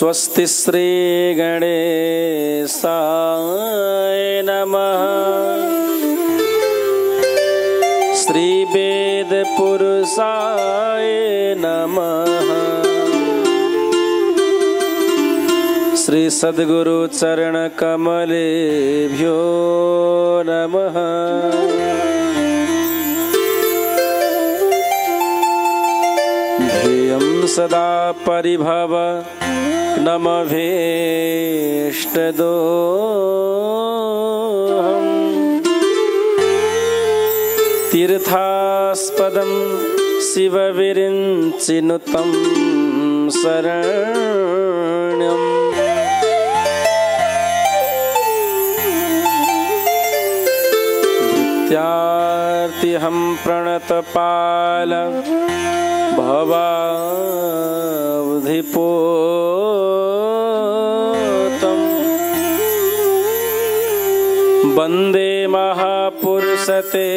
स्वस्ति श्रीगणेशा श्रीसद्गुरुचरणकमलेभ्यो नमः। ध्येयं सदा परिभव नमभीष्टदोहम् तीर्थास्पदं शिवविरिञ्चिनुतं शरण्यम् प्रणतपाल भवावधिपोतम्। वंदे महापुरुषते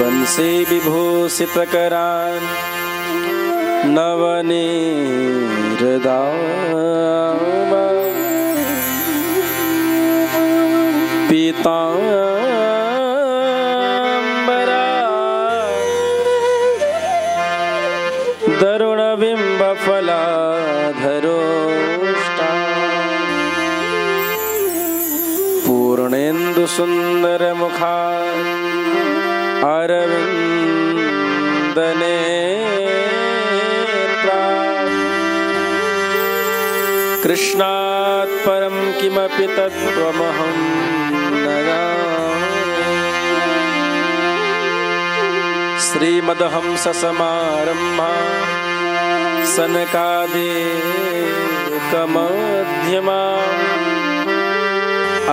वंशे विभूषितकरान् 知道。比当。कृष्णात् परं किमपि तत्त्वमहं न जाने। श्रीमदहंससमारम्भा सनकादेकमध्यमा।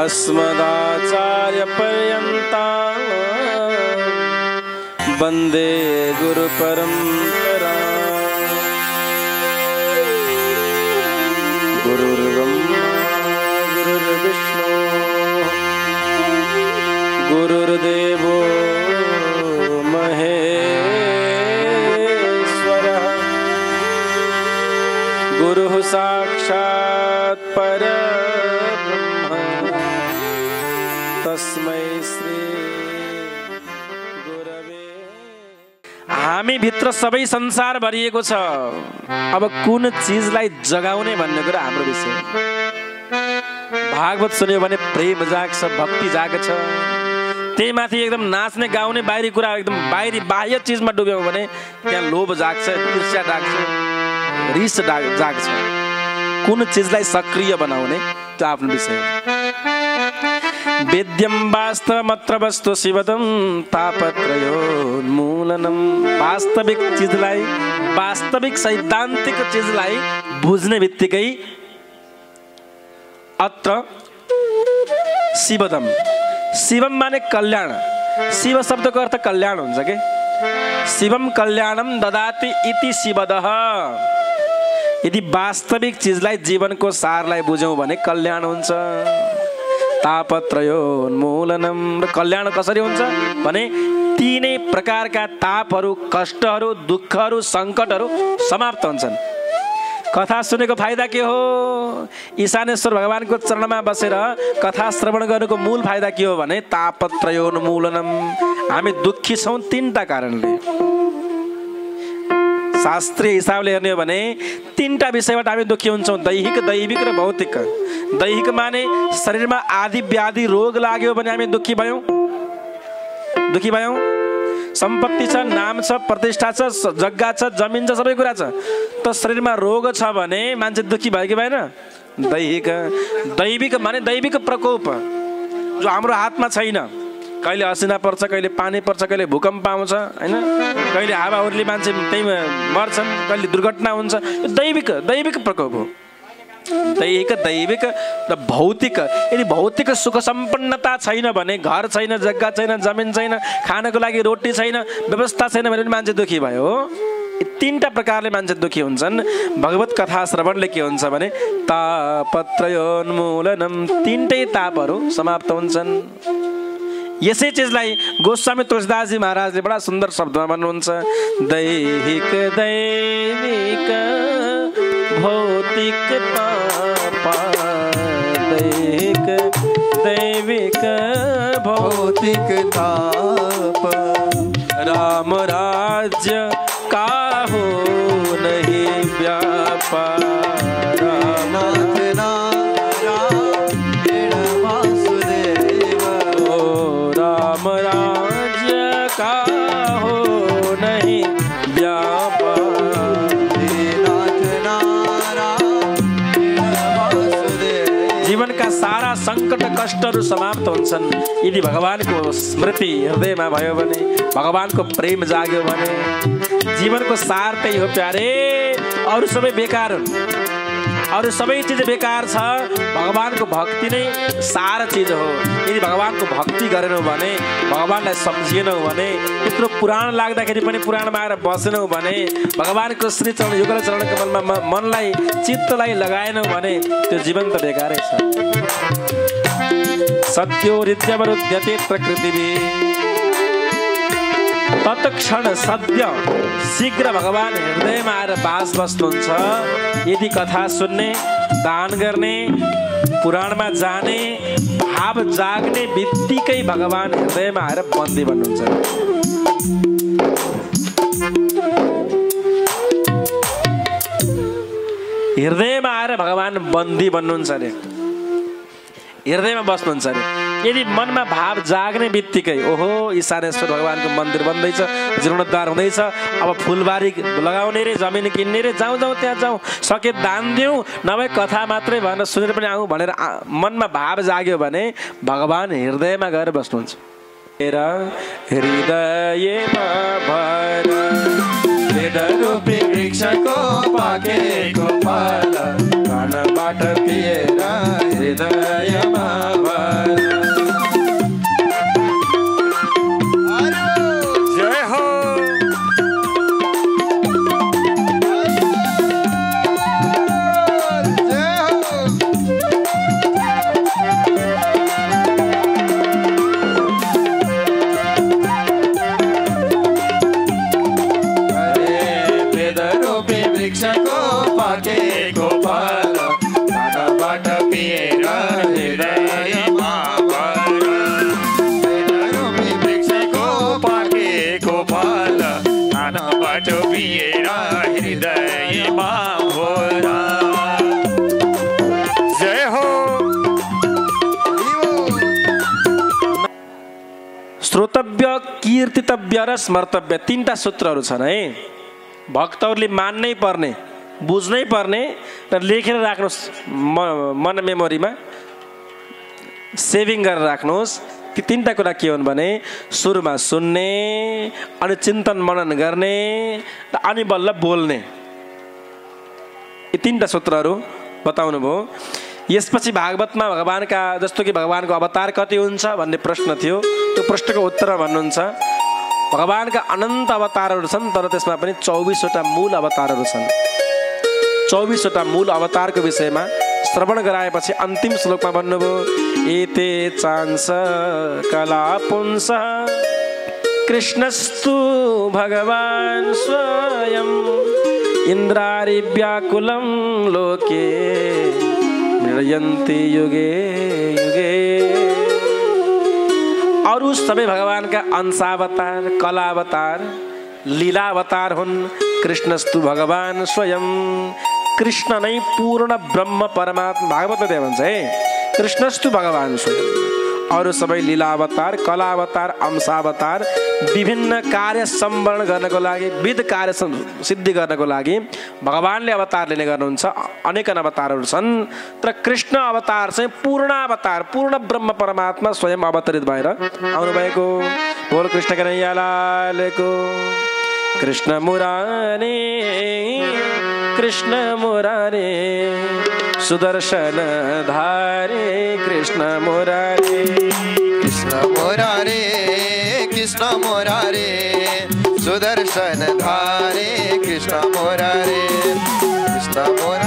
अस्मदाचार्यपर्यन्ता। वन्दे गुरुपरम्परा गुरुर्ब्रह्मा गुरुर्विष्णु गुरुर्देवो महेश्वरः। गुरुः साक्षात् परब्रह्म तस्मै हामीभित्र सबै संसार भरिएको छ। अब कुन चिजलाई जगाउने भन्ने कुरा हाम्रो विषय। भागवत सुन्यो भने प्रेम जाग्छ भक्ति जाग्छ। त्यही माथि एकदम नाच्ने गाउने बाहिरी कुरा एकदम बाहिरी बाह्य चिजमा डुब्यौँ भने त्यहाँ लोभ जाग्छ ईर्ष्या जाग्छ रिस जाग्छ। कुन चिजलाई सक्रिय बनाउने त्यो आफ्नो विषय हो। वेद्यम वास्तवमत्र वस्तु शिवदम तापत्रयोन्मूलनम वास्तविक चिजलाई वास्तविक सैद्धान्तिक चिजलाई बुझ्ने बित्तिकै अत्र शिवदम शिवम माने कल्याण। शिव शब्दको अर्थ कल्याण हुन्छ के? शिवम कल्याणम ददाति इति शिवदः। यदि वास्तविक चिजलाई जीवनको सारलाई बुझ्यौँ भने कल्याण हुन्छ। तापत्रयोन्मूलनम र कल्याण कसरी हुन्छ? भने तिनै प्रकारका तापहरू कष्टहरू दुःखहरू सङ्कटहरू समाप्त हुन्छन्। कथा सुनेको फाइदा के हो? ईशानेश्वर भगवान्को चरणमा बसेर कथा श्रवण गर्नुको मूल फाइदा के हो भने तापत्रयोन्मूलनम। हामी दुःखी छौँ तिनवटा कारणले। शास्त्रीय हिसाबले हेर्ने हो भने तिनवटा विषयबाट हामी दुःखी हुन्छौँ। दैहिक दैविक र भौतिक। दैहिक माने शरीरमा आदि व्याधि रोग लाग्यो भने हामी दुःखी भयौँ। दुःखी भयौँ। सम्पत्ति छ नाम छ प्रतिष्ठा छ जग्गा छ जमिन छ सबै कुरा छ। त शरीरमा रोग छ भने मान्छे दुःखी भयो कि भएन? दैहिक। दैविक माने दैविक प्रकोप। जो हाम्रो हातमा छैन। कहिले असिना पर्छ कहिले पानी पर्छ कहिले भूकम्प आउँछ होइन? कहिले हावाहुरीले मान्छे त्यही मर्छन् कहिले दुर्घटना हुन्छ। यो दैविक दैविक प्रकोप हो। दैहिक दैविक र भौतिक। यदि भौतिक सुख सम्पन्नता छैन भने घर छैन जग्गा छैन जमिन छैन खानको लागि रोटी छैन व्यवस्था छैन भने पनि मान्छे दुःखी भयो। हो तिनवटा प्रकारले मान्छे दुःखी हुन्छन्। भगवत कथा श्रवणले के हुन्छ भने तापत्रयोन्मूलनम तिनटै तापहरू समाप्त हुन्छन्। यसै चिजलाई गोस्वामी तुलसीदासजी महाराजले बडा सुन्दर शब्दमा भन्नुहुन्छ। दैहिक दैविक भौतिक दैहिक दैविक भौतिक ताप। राम राज्य कष्टहरू समाप्त हुन्छन्। यदि भगवान्को स्मृति हृदयमा भयो भने भगवान्को प्रेम जाग्यो भने जीवनको सार त्यही हो प्यारे। अरू सबै बेकार हुन्। अरू सबै चिज बेकार छ। भगवान्को भक्ति नै सार चिज हो। यदि भगवान्को भक्ति गरेनौँ भने भगवान्लाई सम्झिएनौँ भने यत्रो पुराण लाग्दाखेरि पनि पुराणमा आएर बसेनौँ भने भगवान्को श्री चरण युगल चरणको मनमा मनलाई चित्तलाई लगाएनौँ भने त्यो जीवन त बेकारै छ। सत्यो हृदयवरुध्यते प्रकृतिभि तत्क्षण सद्य शीघ्र भगवान् हृदयमा आएर बास बस्नुहुन्छ यदि कथा सुन्ने दान गर्ने पुराणमा जाने भाव जाग्ने बित्तिकै भगवान् हृदयमा आएर बन्दी भन्नुहुन्छ हृदयमा आएर भगवान् बन्दी बन्नुहुन्छ अरे। हृदयमा बस्नुहुन्छ अरे। यदि मनमा भाव जाग्ने बित्तिकै ओहो ईशानेश्वर भगवान्को मन्दिर बन्दैछ जीर्णोद्धार हुँदैछ अब फुलबारी लगाउने रे जमिन किन्ने रे जाउँ जाउँ त्यहाँ जाउँ सके दान दिउँ नभए कथा मात्रै भनेर सुनेर पनि आउँ भनेर मनमा भाव जाग्यो भने भगवान् हृदयमा गएर बस्नुहुन्छ। हृदयमा वृक्षको पाकेको पिएर हृदयमा कीर्तितव्य र स्मर्तव्य तिनवटा सूत्रहरू छन् है? भक्तहरूले मान्नै पर्ने बुझ्नै पर्ने र लेखेर राख्नुहोस् म मन मेमोरीमा। सेभिङ गरेर राख्नुहोस्। ती तिनवटा कुरा के हुन् भने सुरुमा सुन्ने अनि चिन्तन मनन गर्ने र अनि बल्ल बोल्ने। यी तिनवटा सूत्रहरू बताउनु भयो। यसपछि भागवतमा भगवान्का जस्तो कि भगवान्को अवतार कति हुन्छ भन्ने प्रश्न थियो। त्यो प्रश्नको उत्तर भन्नुहुन्छ। भगवान्का अनन्त अवतारहरू छन् तर त्यसमा पनि चौबिसवटा मूल अवतारहरू छन्। चौबिसवटा मूल अवतारको विषयमा श्रवण गराएपछि अन्तिम श्लोकमा भन्नुभयो एते चांस कला पुंस कृष्णस्तु भगवान् स्वयं इन्द्रारि व्याकुलं लोके मृयन्ति युगे युगे। अरू सबै भगवान्का अंशावतार कलावतार लीलावतार हुन्। कृष्णस्तु भगवान् स्वयं। कृष्ण नै पूर्ण ब्रह्म परमात्मा। भागवत भन्छ है। कृष्णस्तु भगवान् स्वयं। अरू सबै लीलावतार कलावतार अंशावतार विभिन्न कार्य सम्वरण गर्नको लागि विध कार्य सिद्धि गर्नको लागि भगवान्ले अवतार लिने गर्नुहुन्छ। अनेकन अवतारहरू छन्। तर कृष्ण अवतार चाहिँ पूर्ण अवतार पूर्ण ब्रह्म परमात्मा स्वयं अवतरित भएर आउनुभएको। बोल कृष्ण कन्हैया लालको कृष्ण मुरारे। कृष्ण मुरारे, सुदर्शन धारे, कृष्ण मुरारे। कृष्ण मुरारे कृष्ण मुरारे, सुदर्शन धारे, कृष्ण मुरारे। कृष्ण मुरारे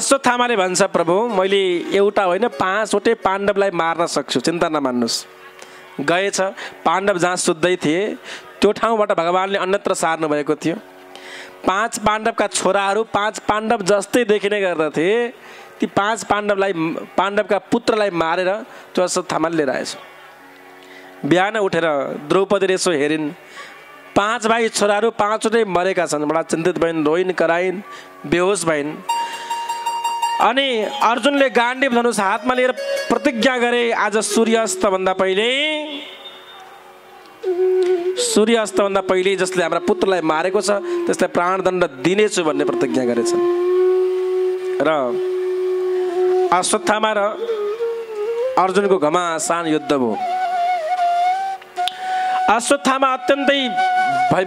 अश्वत्थामाले भन्छ प्रभु। मैले एउटा होइन पाँचवटै पाण्डवलाई मार्न सक्छु। चिन्ता नमान्नुहोस्। गएछ पाण्डव जहाँ सुत्दै थिए त्यो ठाउँबाट भगवान्ले अन्यत्र सार्नु भएको थियो। पाँच पाण्डवका छोराहरू पाँच पाण्डव जस्तै देखिने गर्दथे ती पाँच पाण्डवलाई पाण्डवका पुत्रलाई मारेर त्यो अश्वत्थामाले लिएर आएछ। बिहान उठेर द्रौपदीले यसो हेरिन्। पाँच भाइ छोराहरू पाँचवटै मरेका छन्। बडा चिन्तित भइन् रोइन् कराइन् बेहोस भइन्। अनि अर्जुनले गाण्डीव धनुष हातमा लिएर प्रतिज्ञा गरे आज सूर्यास्तभन्दा पहिले सूर्यास्तभन्दा पहिले जसले हाम्रा पुत्रलाई मारेको छ त्यसलाई प्राणदण्ड दिनेछु भन्ने प्रतिज्ञा गरेछन्। र अश्वत्थामा र अर्जुनको घमासान युद्ध भयो। अश्वत्थामा अत्यन्तै भय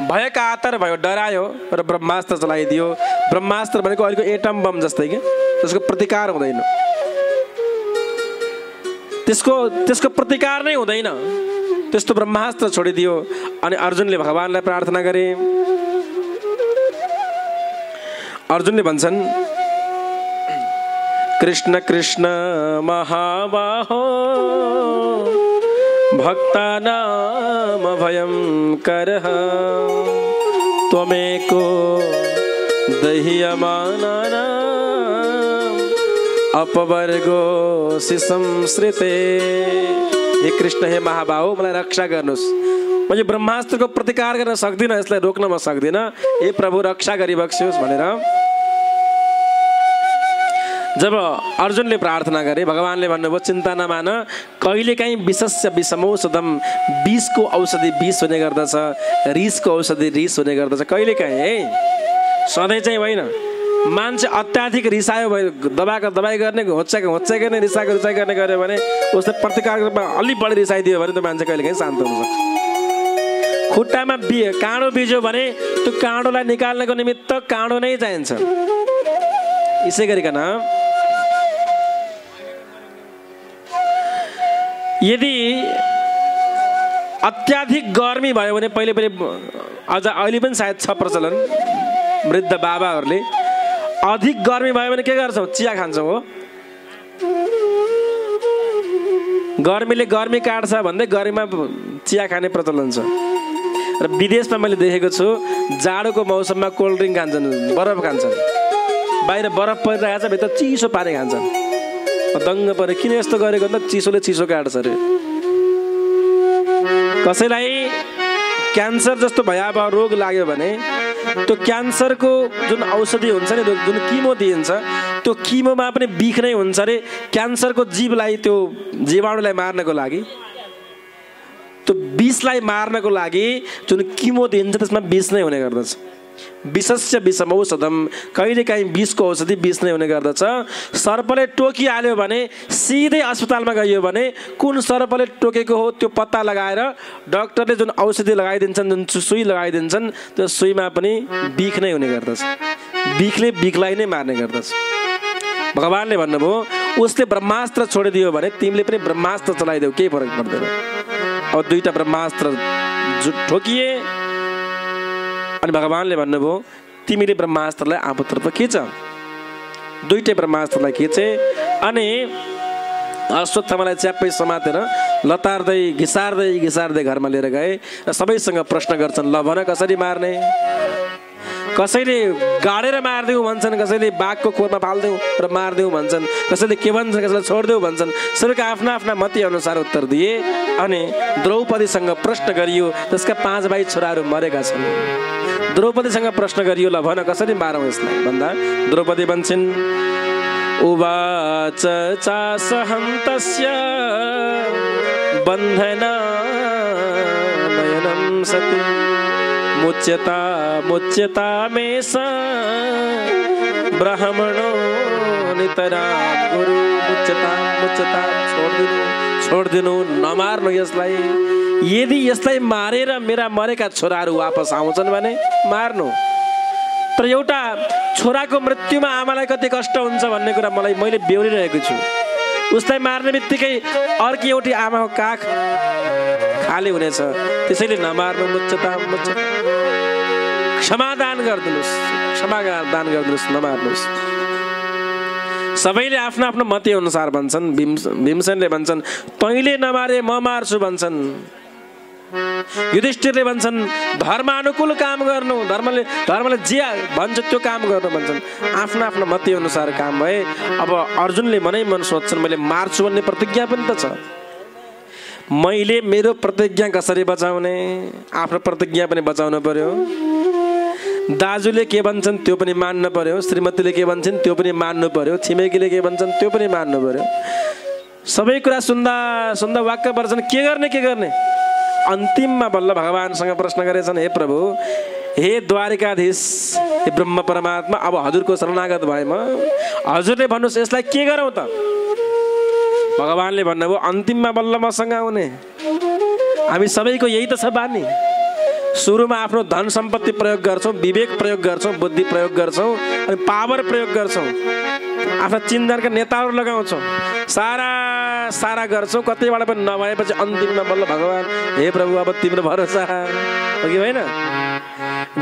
भयका आतर भयो डरायो र ब्रह्मास्त्र चलाइदियो ब्रह्मास्त्र भनेको अहिलेको एटम बम जस्तै क्या त्यसको प्रतिकार हुँदैन। त्यसको त्यसको प्रतिकार नै हुँदैन। त्यस्तो ब्रह्मास्त्र छोडिदियो अनि अर्जुनले भगवान्लाई प्रार्थना गरे। अर्जुनले भन्छन् कृष्ण कृष्ण महाबाहो भक्तानाम भयं करः। त्वमेको दह्यमानानाम् अपवर्गो संश्रिते हे कृष्ण, हे महाबाहु, मलाई रक्षा गर्नुहोस्। म यो ब्रह्मास्त्रको प्रतिकार गर्न सक्दिनँ, यसलाई रोक्न म सक्दिनँ। हे प्रभु, रक्षा गरिबक्सियोस् भनेर जब अर्जुनले प्रार्थना गरे भगवान्ले भन्नुभयो चिन्ता नमान कहिलेकाहीँ विशस्य विषमौषधम विषको औषधि विष हुने गर्दछ रिसको औषधि रिस हुने गर्दछ। कहिलेकाहीँ है? सधैँ चाहिँ होइन। मान्छे अत्याधिक रिसायो भयो दबाएको दबाई गर्ने होच्याएको होच्याइ गर्ने रिसाएको रिसाइ गर्ने गऱ्यो भने उसले प्रतिकारको रूपमा अलिक बढी रिसाइदियो भने त मान्छे कहिलेकाहीँ शान्त हुनसक्छ खुट्टामा बि काँडो बिज्यो भने त्यो काँडोलाई निकाल्नको निमित्त काँडो नै चाहिन्छ। यसै गरिकन यदि अत्याधिक गर्मी भयो भने पहिले पहिले अझ अहिले पनि सायद छ प्रचलन वृद्ध बाबाहरूले। अधिक गर्मी भयो भने के गर्छौँ? चिया खान्छौँ हो। गर्मीले गर्मी काट्छ भन्दै गर्मीमा चिया खाने प्रचलन छ। र विदेशमा मैले देखेको छु जाडोको मौसममा कोल्ड ड्रिङ्क खान्छन् बरफ खान्छन्। बाहिर बरफ परिरहेको छ भित्र चिसो पानी खान्छन्। दङ्ग पऱ्यो किन यस्तो गरेको? भन्दा चिसोले चिसो काट्छ अरे। कसैलाई क्यान्सर जस्तो भयावह रोग लाग्यो भने त्यो क्यान्सरको जुन औषधि हुन्छ नि जुन किमो दिइन्छ त्यो किमोमा पनि बिख नै हुन्छ अरे। क्यान्सरको जीवलाई त्यो जीवाणुलाई मार्नको लागि त्यो विषलाई मार्नको लागि जुन किमो दिइन्छ त्यसमा विष नै हुने गर्दछ। विशस्य विषम औषधम कहिलेकाहीँ विषको औषधि विष नै हुने गर्दछ। सर्पले टोकिहाल्यो भने सिधै अस्पतालमा गइयो भने कुन सर्पले टोकेको हो त्यो पत्ता लगाएर डक्टरले जुन औषधि लगाइदिन्छन् जुन सुई लगाइदिन्छन् त्यो सुईमा पनि बिख नै हुने गर्दछ। बिखले बिखलाई नै मार्ने गर्दछ। भगवान्ले भन्नुभयो उसले ब्रह्मास्त्र छोडिदियो भने तिमीले पनि ब्रह्मास्त्र चलाइदेऊ केही फरक पर्दैन। अब दुईवटा ब्रह्मास्त्र ठोकिए अनि भगवान्ले भन्नुभयो तिमीले ब्रह्मास्त्रलाई आफूतर्फ खिच। दुइटै ब्रह्मास्त्रलाई खिचे अनि अश्वत्थमालाई च्याप्पै समातेर लतार्दै घिसार्दै घिसार्दै घरमा लिएर गए र सबैसँग प्रश्न गर्छन् ल भन कसरी मार्ने? कसैले गाडेर मारिदेऊ भन्छन् कसैले बाघको खोरमा फालिदेऊ र मारिदेऊ भन्छन् कसैले के भन्छन् कसैलाई छोडिदेऊ भन्छन् सबैका आफ्ना आफ्ना मती अनुसार उत्तर दिए अनि द्रौपदीसँग प्रश्न गरियो त्यसका पाँच भाइ छोराहरू मरेका छन्। द्रौपदीसँग प्रश्न गरियो ल भन कसरी मारौँ यसलाई? भन्दा द्रौपदी भन्छन् बन्धन सति। मुच्यता मुच्यता मेष ब्राह्मणो नितरा गुरु मुच्यता मुच्यता छोडिदिनु छोडिदिनु नमार्नु यसलाई। यदि यसलाई मारेर मेरा मरेका छोराहरू वापस आउँछन् भने मार्नु। तर एउटा छोराको मृत्युमा आमालाई कति कष्ट हुन्छ भन्ने कुरा मलाई मैले बेहोरिरहेको छु। उसलाई मार्ने बित्तिकै अर्की एउटी आमाको काख खाली हुनेछ। त्यसैले नमार्नु मुच्चता मुच्च क्षमादान गरिदिनुहोस् क्षमा दान गरिदिनुहोस् नमार्नुहोस् सबैले आफ्नो आफ्नो मती अनुसार भन्छन् भीम भीमसेनले भन्छन् तैँले नमारे म मार्छु भन्छन् युधिष्ठिरले भन्छन् धर्मानुकूल काम गर्नु धर्मले धर्मले जे भन्छ त्यो काम गर्नु भन्छन् आफ्नो आफ्नो मती अनुसार काम भए अब अर्जुनले मनै मन सोध्छन् मैले मार्छु भन्ने प्रतिज्ञा पनि त छ मैले मेरो प्रतिज्ञा कसरी बचाउने आफ्नो प्रतिज्ञा पनि बचाउनु पर्यो दाजुले के भन्छन् त्यो पनि मान्नु पर्यो श्रीमतीले के भन्छन् त्यो पनि मान्नु पर्यो छिमेकीले के भन्छन् त्यो पनि मान्नु पर्यो। सबै कुरा सुन्दा सुन्दा वाक्क पर्छन् के गर्ने के गर्ने? अन्तिममा बल्ल भगवान्सँग प्रश्न गरेछन् हे प्रभु हे द्वारिकाधीश हे ब्रह्म परमात्मा अब हजुरको शरणागत भएमा हजुरले भन्नुहोस् यसलाई के गरौँ त? भगवान्ले भन्नुभयो अन्तिममा बल्ल मसँग आउने। हामी सबैको यही त छ बानी। सुरुमा आफ्नो धन सम्पत्ति प्रयोग गर्छौँ विवेक प्रयोग गर्छौँ बुद्धि प्रयोग गर्छौँ अनि पावर प्रयोग गर्छौँ। आफ्ना चिन्ताका नेताहरू लगाउँछौँ। सारा सारा गर्छौँ। कतिबाट पनि नभएपछि अन्तिममा बल्ल भगवान् हे प्रभु अब तिम्रो भरोसा हो कि होइन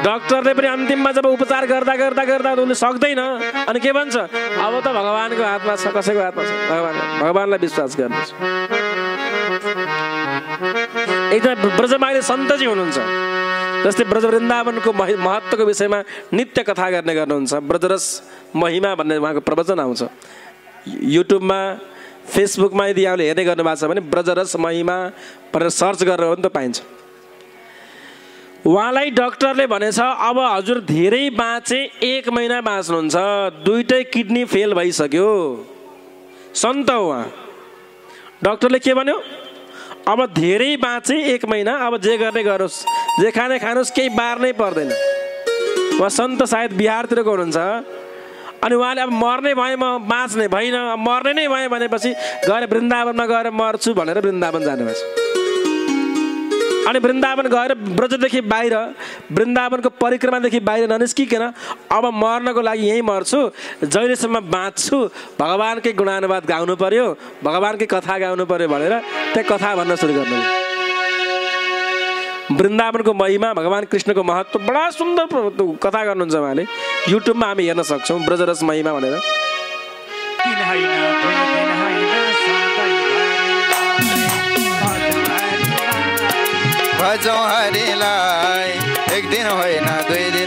डक्टरले पनि अन्तिममा जब उपचार गर्दा गर्दा गर्दा उसले सक्दैन। अनि के भन्छ? अब त भगवान्को हातमा छ कसैको हातमा छ? भगवान् भगवान्लाई विश्वास गर्नुहोस् एकजना ब्रजमाले सन्तजी हुनुहुन्छ। जस्तै ब्रज वृन्दावनको महि महत्त्वको विषयमा नित्य कथा गर्ने गर्नुहुन्छ। ब्रजरस महिमा भन्ने उहाँको प्रवचन आउँछ। युट्युबमा फेसबुकमा यदि यहाँले हेर्ने गर्नुभएको छ भने ब्रजरस महिमा भनेर सर्च गरेर पनि त पाइन्छ। उहाँलाई डक्टरले भनेछ अब हजुर धेरै बाँचे एक महिना बाँच्नुहुन्छ। दुइटै किडनी फेल भइसक्यो। सन्त उहाँ। डक्टरले के भन्यो? अब धेरै बाँचे एक महिना अब जे गर्ने गरोस्। जे खाने खानुहोस् केही बार नै पर्दैन। उहाँ सन्त सायद बिहारतिरको हुनुहुन्छ। अनि उहाँले अब मर्ने भए म बाँच्ने भइनँ मर्ने नै भएँ भनेपछि गएर वृन्दावनमा गएर मर्छु भनेर वृन्दावन जानुभएछ। अनि वृन्दावन गएर ब्रजदेखि बाहिर वृन्दावनको परिक्रमादेखि बाहिर ननिस्किकन अब मर्नको लागि यहीँ मर्छु जहिलेसम्म बाँच्छु भगवान्कै गुणानुवाद गाउनु पर्यो भगवान्कै कथा गाउनु पर्यो भनेर त्यहाँ कथा भन्न सुरु गर्नु। वृन्दावनको महिमा भगवान् कृष्णको महत्त्व बडा सुन्दर कथा गर्नुहुन्छ उहाँले। युट्युबमा हामी हेर्न सक्छौँ ब्रजरस महिमा भनेर। भजौँ हरिलाई। एक दिन होइन दुई दिन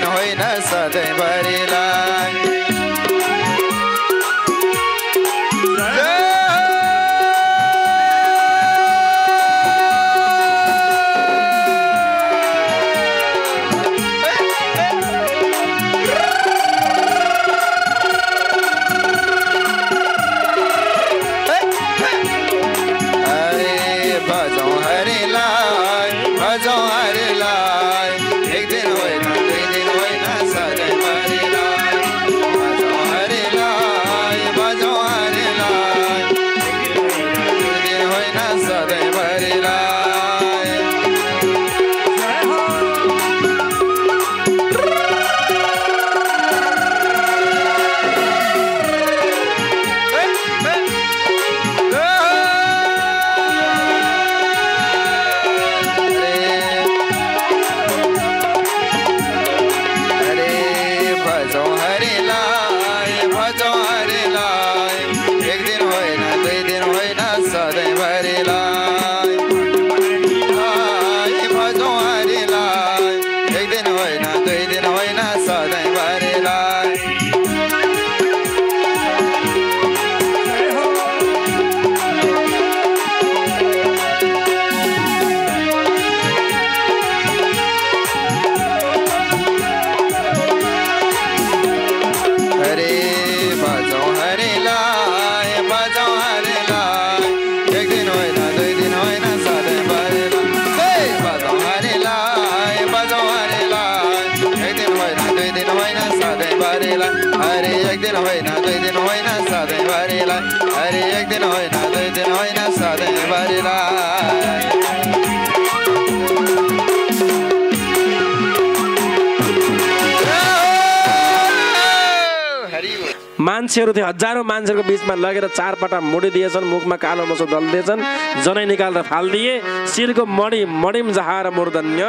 मान्छेहरू थियो हजारौँ मान्छेहरूको बिचमा लगेर चारपटा मोडिदिएछन् मुखमा कालो मसो दलिदिएछन् जनै निकालेर फालिदिए शिरको मणि मणिम जहार मूर्धन्य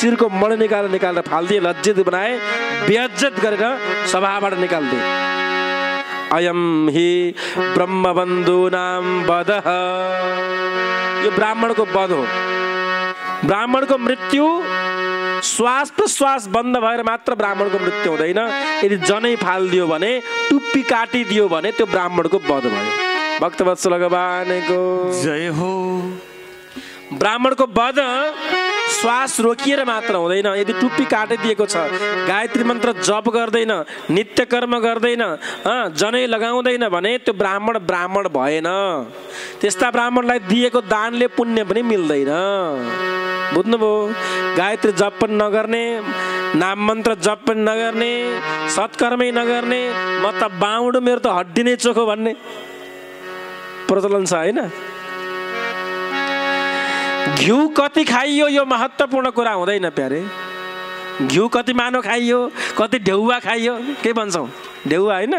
शिरको मणि निकालेर निकालेर फालिदिए लज्जित बनाए बेज्जत गरेर सभाबाट निकालिदिए। अयम हि ब्रह्मबन्धु नाम वध यो ब्राह्मणको वध हो। ब्राह्मणको मृत्यु श्वास प्रश्वास बन्द भएर मात्र ब्राह्मणको मृत्यु हुँदैन। यदि जनै फालिदियो भने टुप्पी काटिदियो भने त्यो ब्राह्मणको वध भयो। भक्तवत्सल भगवानको जय हो। ब्राह्मणको वध श्वास रोकिएर मात्र हुँदैन। यदि टुप्पी काटिदिएको छ गायत्री मन्त्र जप गर्दैन नित्य कर्म गर्दैन जनै लगाउँदैन भने त्यो ब्राह्मण ब्राह्मण भएन। त्यस्ता ब्राह्मणलाई दिएको दानले पुण्य पनि मिल्दैन। बुझ्नुभयो? गायत्री जप पनि नगर्ने नाम मन्त्र जप पनि नगर्ने सत्कर्मै नगर्ने म त बाहुडो मेरो त हड्डी नै चोखो भन्ने। प्रचलन छ होइन? घिउ कति खाइयो यो महत्त्वपूर्ण कुरा हुँदैन प्यारे। घिउ कति मानो खाइयो कति ढेउवा खाइयो के भन्छौँ? ढेउवा होइन?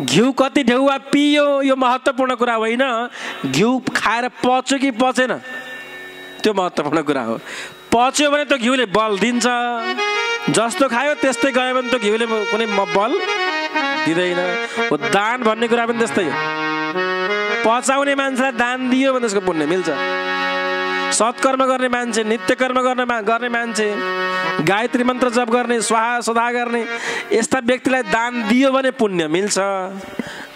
घिउ कति ढेउवा पियो यो महत्त्वपूर्ण कुरा होइन। घिउ खाएर पच्यो कि पचेन? त्यो महत्त्वपूर्ण कुरा हो। पच्यो भने त्यो घिउले बल दिन्छ। जस्तो खायो त्यस्तै गयो भने त्यो घिउले कुनै बल दिँदैन। हो दान भन्ने कुरा पनि त्यस्तै हो। पचाउने मान्छेलाई दान दियो भने त्यसको पुण्य मिल्छ। सत्कर्म गर्ने मान्छे नित्य कर्म गर्ने गर्ने मान्छे गायत्री मन्त्र जप गर्ने स्वाहा सदा गर्ने यस्ता व्यक्तिलाई दान दियो भने पुण्य मिल्छ।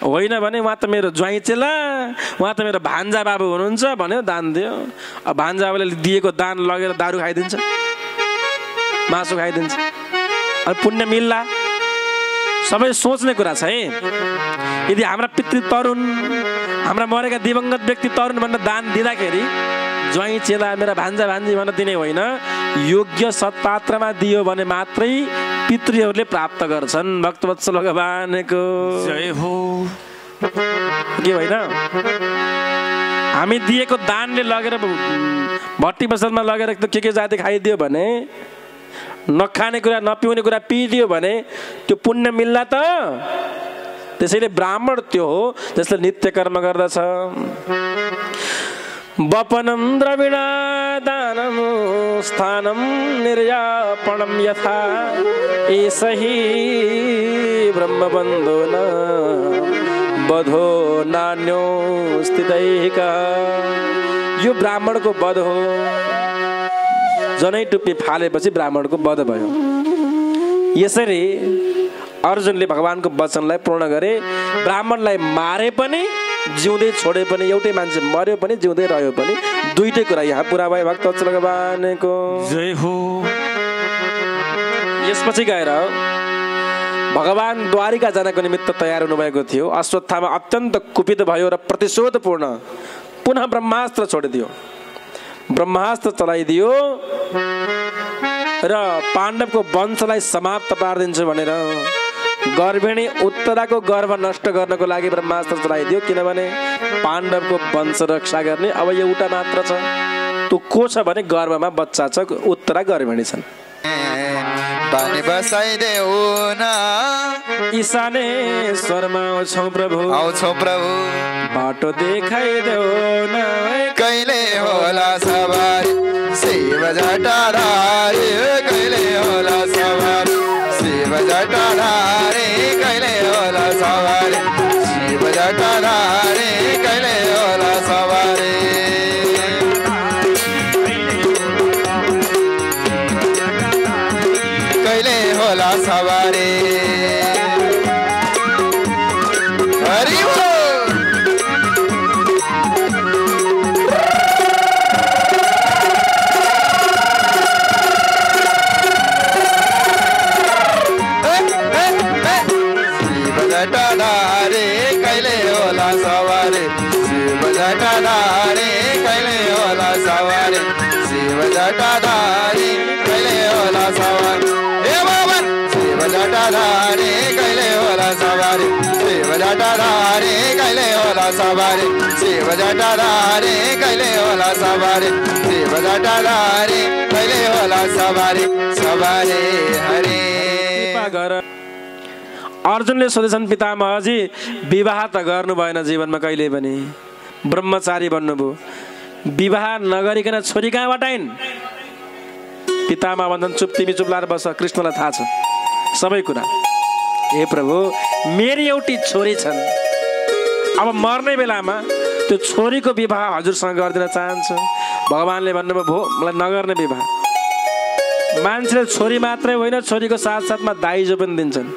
होइन भने उहाँ त मेरो ज्वाइँ चेला उहाँ त मेरो भान्जा बाबु हुनुहुन्छ भन्यो दान दियो। अब भान्जा बाबुले दिएको दान लगेर दारू खाइदिन्छ मासु खाइदिन्छ। अब पुण्य मिल्ला। सबै सोच्ने कुरा छ है? यदि हाम्रा पितृ तरुण हाम्रा मरेका दिवंगत व्यक्ति तरुण भनेर दान दिँदाखेरि ज्वाइँ चेला मेरा भान्जा भान्जी भनेर दिने होइन योग्य सत्पात्रमा दियो भने मात्रै पितृहरूले प्राप्त गर्छन्। भक्तवत्सल भगवानको। जय हो। के होइन? हामी दिएको दानले लगेर भट्टी बसलमा लगेर के के जाति खाइदियो भने नखाने कुरा नपिउने कुरा पिइदियो भने त्यो पुण्य मिल्ला त। त्यसैले ब्राह्मण त्यो हो जसले नित्य कर्म गर्दछ। वपनं द्रविणादानं स्थानं निर्यापणं यथा। एषहि ब्रह्मबन्धो न बधो नान्यो स्थितैका यो ब्राह्मणको वध हो। जनै टुप्पी फालेपछि ब्राह्मणको वध भयो। यसरी अर्जुनले भगवान्को वचनलाई पूर्ण गरे ब्राह्मणलाई मारे पनि जिउँदै छोडे पनि एउटै मान्छे मर्यो पनि जिउँदै रह्यो पनि दुइटै कुरा यहाँ पुरा भयो। भक्त भगवानको। जय हो। यसपछि गएर भगवान् द्वारिका जानको निमित्त तयार हुनुभएको थियो। अश्वत्थामा अत्यन्त कुपित भयो र प्रतिशोधपूर्ण पुनः ब्रह्मास्त्र छोडिदियो। ब्रह्मास्त्र चलाइदियो र पाण्डवको वंशलाई समाप्त पारिदिन्छु भनेर गर्भिणी उत्तराको गर्भ नष्ट गर्नको लागि ब्रह्मास्त्र चलाइदियो किनभने पाण्डवको वंश रक्षा गर्ने अब एउटा मात्र छ। त्यो को छ भने गर्भमा बच्चा छ उत्तरा गर्भिणी छन्। पानी बसाइदेऊ न। ईशानेश्वरमा आउँछौ प्रभु। आउँछौ प्रभु। बाटो देखाइदेऊ न। कहिले होला सवारी शिव जटाधारी कहिले होला सवारी शिव जटाधारी कहिले होला सवारी। सवारी अर्जुनले सोधेछन् पितामहजी विवाह त गर्नु भएन जीवनमा कहिले पनि। ब्रह्मचारी बन्नुभयो। विवाह नगरिकन छोरी कहाँबाट आइन् पितामा भन्छन् चुप तिमी चुप लाएर बस कृष्णलाई थाहा छ। सबै कुरा। हे प्रभु मेरी एउटी छोरी छन्। अब मर्ने बेलामा त्यो छोरीको विवाह हजुरसँग गरिदिन चाहन्छु। भगवान्ले भन्नुभयो भो मलाई नगर्ने विवाह। मान्छेले छोरी मात्रै होइन छोरीको साथ साथमा दाइजो पनि दिन्छन्।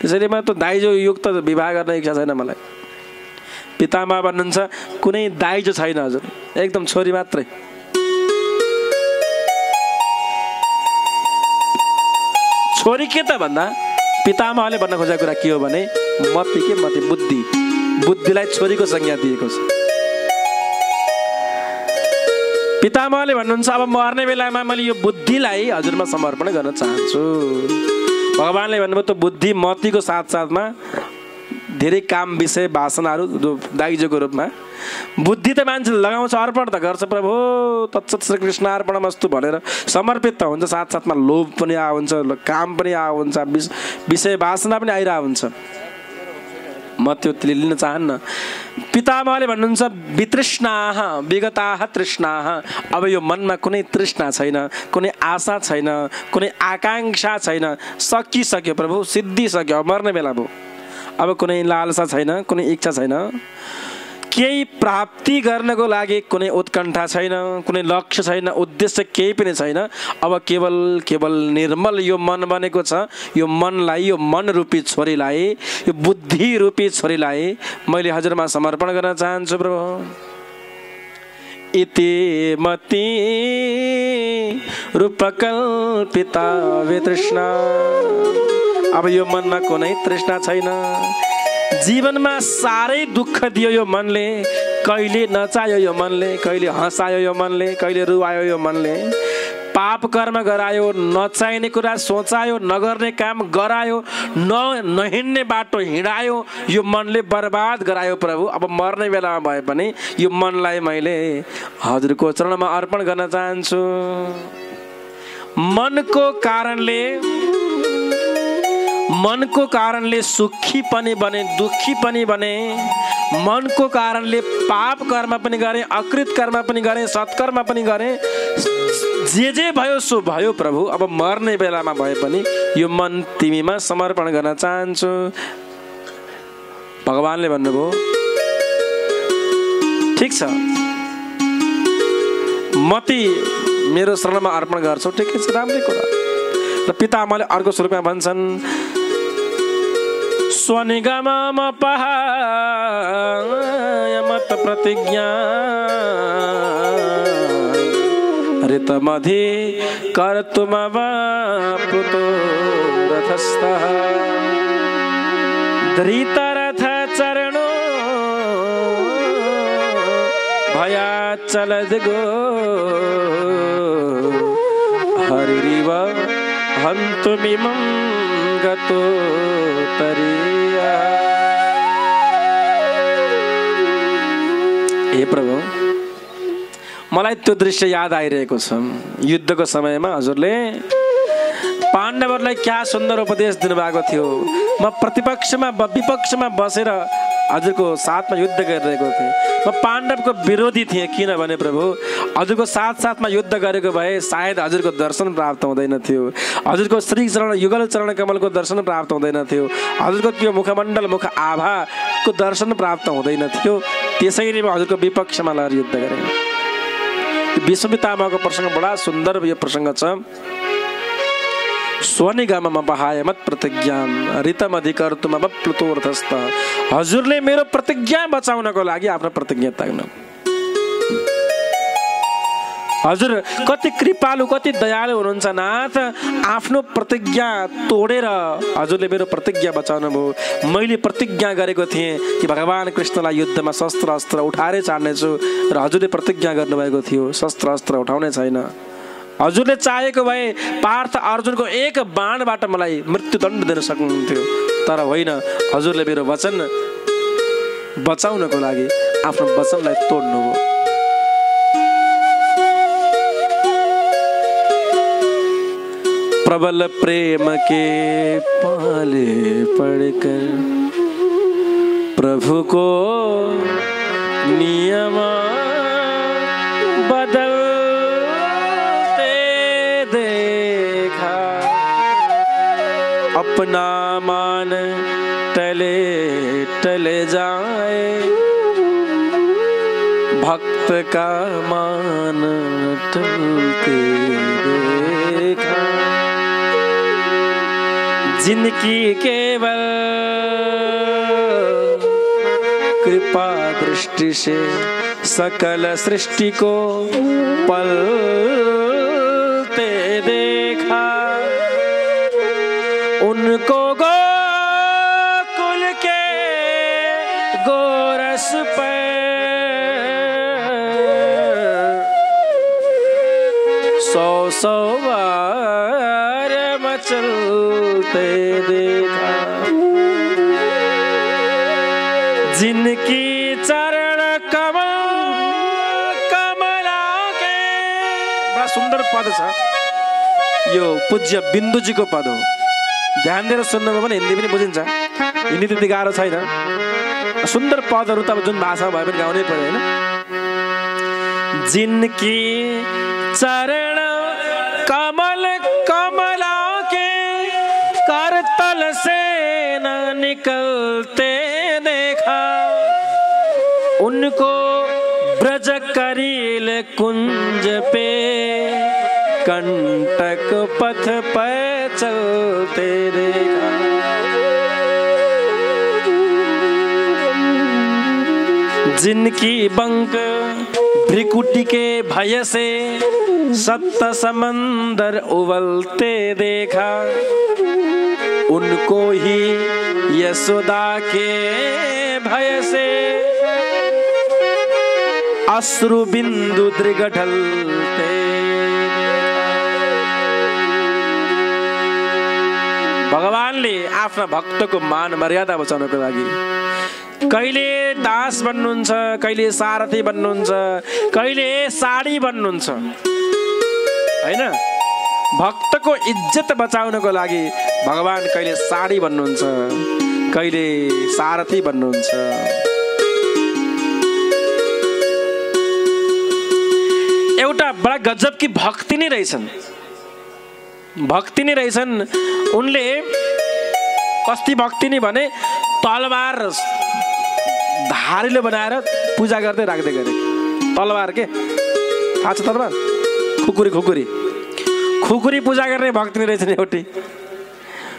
त्यसैले म त दाइजो युक्त विवाह गर्न इच्छा छैन मलाई। पितामा भन्नुहुन्छ कुनै दाइजो छैन हजुर। एकदम छोरी मात्रै। छोरी के त भन्दा पितामहले भन्न खोजेको कुरा के हो भने मति के मति बुद्धि। बुद्धिलाई छोरीको संज्ञा दिएको छ। पितामहले भन्नुहुन्छ अब मर्ने बेलामा मैले यो बुद्धिलाई हजुरमा समर्पण गर्न चाहन्छु। भगवान्ले भन्नुभयो त्यो बुद्धि मतिको साथसाथमा धेरै काम विषय वासनाहरू जो दाइजोको रूपमा बुद्धि त मान्छेले लगाउँछ अर्पण त गर्छ प्रभु तत्सत श्री कृष्ण अर्पण वस्तु भनेर समर्पित त हुन्छ साथसाथमा लोभ पनि आ हुन्छ ल- काम पनि आ हुन्छ विष- विषय वासना पनि आइरहेको हुन्छ म त्यो लिन चाहन्न पितामहले भन्नुहुन्छ वितृष्णाह विगताह तृष्णाह अब यो मनमा कुनै तृष्णा छैन कुनै आशा छैन कुनै आकाङ्क्षा छैन। सकिसक्यो प्रभु सिद्धिसक्यो मर्ने बेला भयो अब कुनै लालसा छैन कुनै इच्छा छैन। केही प्राप्ति गर्नको लागि कुनै उत्कण्ठा छैन कुनै लक्ष्य छैन उद्देश्य केही पनि छैन। अब केवल केवल निर्मल यो मन बनेको छ। यो मनलाई यो मन रूपी छोरीलाई यो बुद्धि रूपी छोरीलाई मैले हजुरमा समर्पण गर्न चाहन्छु प्रभु। इति मति रूपकल्पिता वितृष्णा अब यो मनमा कुनै तृष्णा छैन। जीवनमा साह्रै दुःख दियो यो मनले। कहिले नचायो यो मनले कहिले हँसायो यो मनले कहिले रुवायो यो मनले। पाप कर्म गरायो नचाहिने कुरा सोचायो नगर्ने काम गरायो न नहिँड्ने बाटो हिँडायो यो मनले बर्बाद गरायो प्रभु। अब मर्ने बेलामा भए पनि यो मनलाई मैले हजुरको चरणमा अर्पण गर्न चाहन्छु। मनको कारणले मनको कारणले सुखी पनि बने दुखी पनि बने। मनको कारणले पाप कर्म पनि गरे अकृत कर्म पनि गरे सत्कर्म पनि गरे। जे जे भयो सो भयो प्रभु। अब मर्ने बेलामा भए पनि यो मन तिमीमा समर्पण गर्न चाहन्छु। भगवान्ले भन्नुभयो ठिक छ। म ती मेरो शरणमा अर्पण गर्छौ। ठिकै छ राम्रै कुरा। र पिता आमाले अर्को स्वरूपमा भन्छन् स्वनिगम मत प्रतिज्ञा। ऋतमधि कर्तुमवाप्लुतो रथस्थः। धृतरथ चरणो भयाचलद्गो हरिरिव हन्तुमिमं गतो हे प्रभु मलाई त्यो दृश्य याद आइरहेको छ। युद्धको समयमा हजुरले पाण्डवहरूलाई क्या सुन्दर उपदेश दिनुभएको थियो। म प्रतिपक्षमा विपक्षमा बसेर हजुरको साथमा युद्ध गरिरहेको थिएँ। म पाण्डवको विरोधी थिएँ किनभने प्रभु हजुरको साथ साथमा युद्ध गरेको भए सायद हजुरको दर्शन प्राप्त हुँदैन थियो। हजुरको श्री चरण युगल चरण कमलको दर्शन प्राप्त हुँदैन थियो। हजुरको त्यो मुखमण्डल मुख आभाको दर्शन प्राप्त हुँदैन थियो। त्यसैले म हजुरको विपक्षमा लगेर युद्ध गरेँ। विश्वपितामाको प्रसङ्ग बडा सुन्दर यो प्रसङ्ग छ। स्वनिगममा बहाय मत प्रतिज्ञा रितम अधिकर्तुमा प्लुतोर्थस्थ हजुरले मेरो प्रतिज्ञा बचाउनको लागि आफ्नो प्रतिज्ञा ताग्नु हजुर कति कृपालु कति दयालु हुनुहुन्छ नाथ। आफ्नो प्रतिज्ञा तोडेर हजुरले मेरो प्रतिज्ञा बचाउनु भयो। मैले प्रतिज्ञा गरेको थिएँ कि भगवान् कृष्णलाई युद्धमा शस्त्र अस्त्र उठाएरै चाड्नेछु र हजुरले प्रतिज्ञा गर्नुभएको थियो। शस्त्र अस्त्र उठाउने छैन। हजुरले चाहेको भए पार्थ अर्जुनको एक बाणबाट मलाई मृत्युदण्ड दिन सक्नुहुन्थ्यो। तर होइन हजुरले मेरो वचन बचाउनको लागि आफ्नो वचनलाई तोड्नुभयो प्रबल प्रेम के पाले पड़कर प्रभु को नियम बदलते अपना मान टले टले जाए। भक्त का मान टलते देखा। जिनकी केवल कृपा दृष्टि से सकल सृष्टि को पलते देखा। उनको गोकुल के गोरस पर सौ सौ बार मचलते देखा। जिनकी चरण कमल कमला के बडा सुन्दर पद छ यो पूज्य बिन्दुजीको पद। हो ध्यान दिएर सुन्नुभयो भने हिन्दी पनि बुझिन्छ। हिन्दी त्यति गाह्रो छैन। सुन्दर पदहरू त अब जुन भाषा भए पनि गाउनै पर्यो होइन? जिनकी चरण कमल कमला के करतल से न निकलते देखा। उनको ब्रज करील कुंज पे कंटक पथ पर देखा जिनकी बंक भ्रिकुटी के भय से सप्त समंदर उबलते देखा, उनको ही यशोदा के भय से अश्रु बिंदु दृग भगवान्ले आफ्ना भक्तको मान मर्यादा बचाउनको लागि कहिले दास बन्नुहुन्छ कहिले सारथी बन्नुहुन्छ कहिले साडी बन्नुहुन्छ होइन? भक्तको इज्जत बचाउनको लागि भगवान् कहिले साडी बन्नुहुन्छ कहिले सारथी बन्नुहुन्छ। एउटा बडा गजब कि भक्ति नै रहेछन्। भक्ति नै रहेछन्। उनले कस्ती भक्ति नै भने तलवार धारिलो बनाएर पूजा गर्दै राख्दै गरे। तलवार के? थाहा छ तलवार? खुकुरी खुकुरी। खुकुरी पूजा गर्ने भक्तिनी रहेछन् एउटी।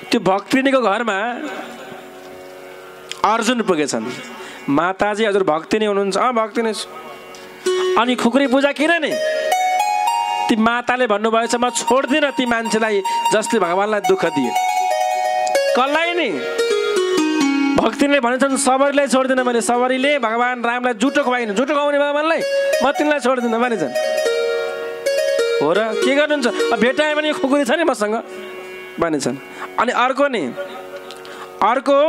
त्यो भक्तिनीको घरमा अर्जुन पुगेछन्। माताजी हजुर भक्तिनी हुनुहुन्छ। अँ भक्तिनी। अनि खुकुरी पूजा किन नि? ती माताले भन्नुभएछ म छोड्दिनँ ती मान्छेलाई जसले भगवान्लाई दुःख दिए कसलाई नि? भक्तिले भनेछन् सबरीलाई छोड्दिनँ मैले सबरीले भगवान् रामलाई जुठो खुवाइन। जुठो खुवाउने भगवान्लाई म तिमीलाई छोड्दिनँ भनेछन्। हो र के गर्नुहुन्छ? भेटायो भने खुकुरी छ नि मसँग भनेछन्। अनि अर्को नि अर्को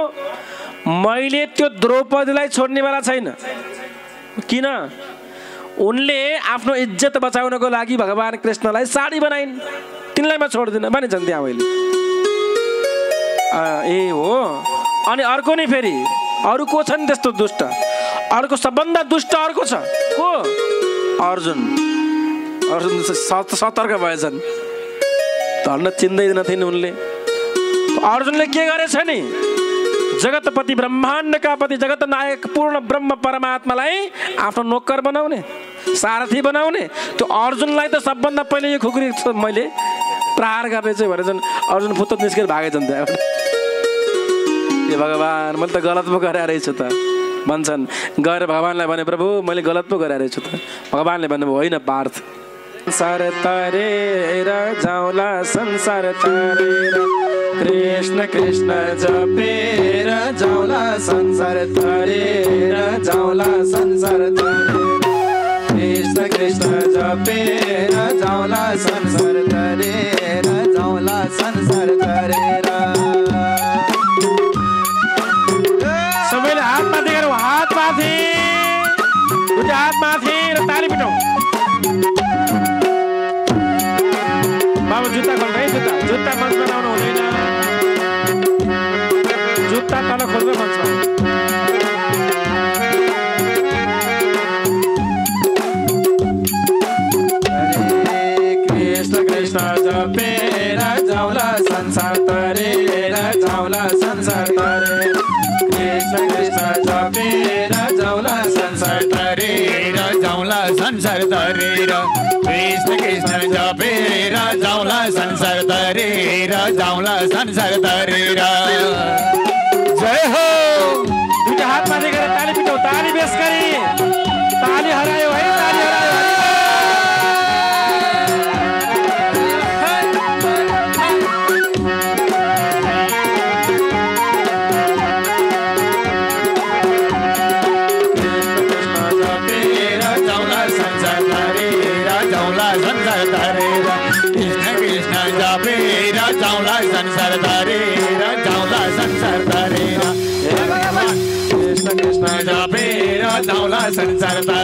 मैले त्यो द्रौपदीलाई छोड्नेवाला छैन। किन? उनले आफ्नो इज्जत बचाउनको लागि भगवान् कृष्णलाई साडी बनाइन्। तिनलाई म छोड्दिनँ। भनिन्छन् त्यहाँ मैले। ए हो। अनि अर्को नि फेरि। अरू को छ नि त्यस्तो दुष्ट। अर्को सबभन्दा दुष्ट अर्को छ। को? अर्जुन। अर्जुन सतर्क भएछन् धन्न चिन्दैन थिइन् उनले। अर्जुनले के गरेछ नि? जगतपति ब्रह्माण्डका पति जगत नायक पूर्ण ब्रह्म परमात्मालाई आफ्नो नोकर बनाउने। सारथी बनाउने। त्यो अर्जुनलाई त सबभन्दा पहिले यो खुकुरी मैले प्रहार गर्ने चाहिँ भनेछन् अर्जुन फुत्त निस्केर भागेछन् त्यहाँबाट ए भगवान् मैले त गलत पो गरे रहेछु त। भन्छन् गएर भगवान्लाई भने प्रभु मैले गलत पो गरे रहेछु त। भगवान्ले भन्नुभयो होइन पार्थ। संसार तरेर जाउँला संसार तरेर कृष्ण कृष्ण जपेर जाउँला संसार तरेर जाउँला संसार तरेर सबैले हात माथि गरौँ हात माथि हात माथि र जुत्ता खोल्नु है जुत्ता। जुत्ता मञ्चमा लाउनु हुँदैन। जुत्ता तल खोल्नु मञ्चमा तरेर जाउँला संसार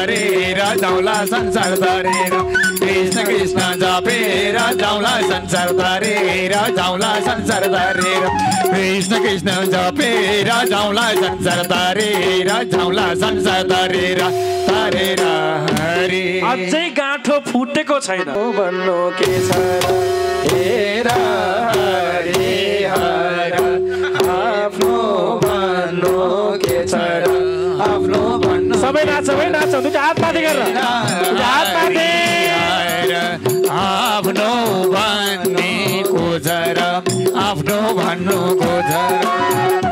तरेर जाउँला संसार तरेर कृष्ण कृष्ण जपेर जाउँला संसार तरेर जाउँला संसार तरेर कृष्ण कृष्ण जपेर जाउँला संसार तरेर जाउँला संसार तरेर तरेर हरे अझै गाँठो फुटेको छैन। भन्नु के छ? हेर हरे हर आफ्नो भन्नु के छ सबै नाच सब नाच दुईटा हात माथि गरेर दुईटा हात माथि आफ्नो भन्ने खोजेर आफ्नो भन्नु खोजेर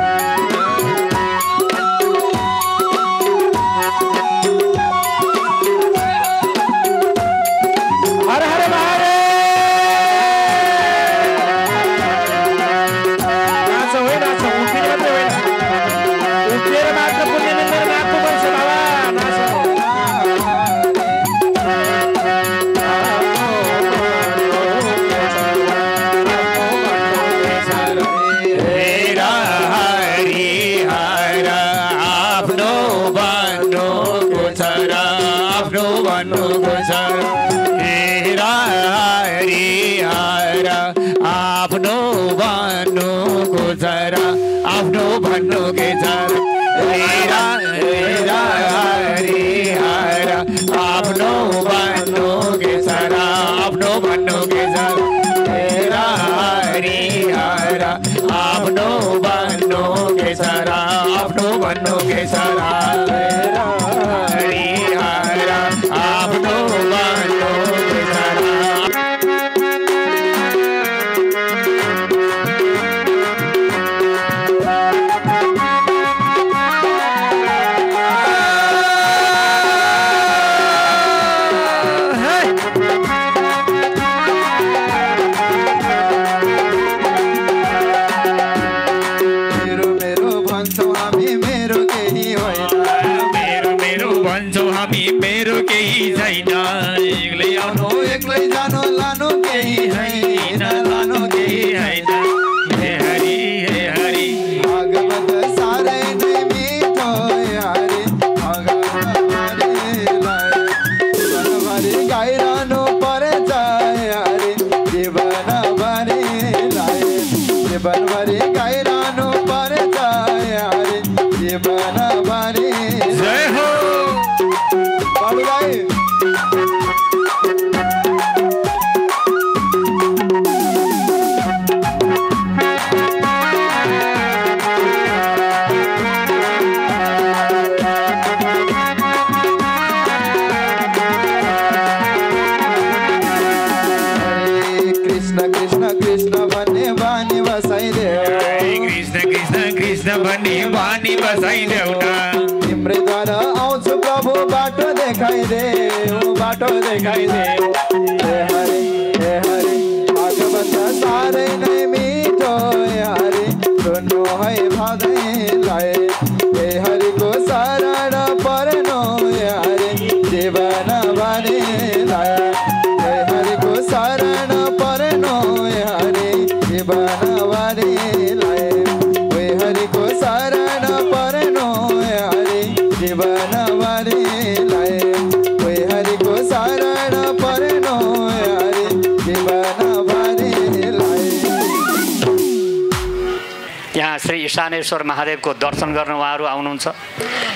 इशानेश्वर महादेवको दर्शन गर्न उहाँहरू आउनुहुन्छ।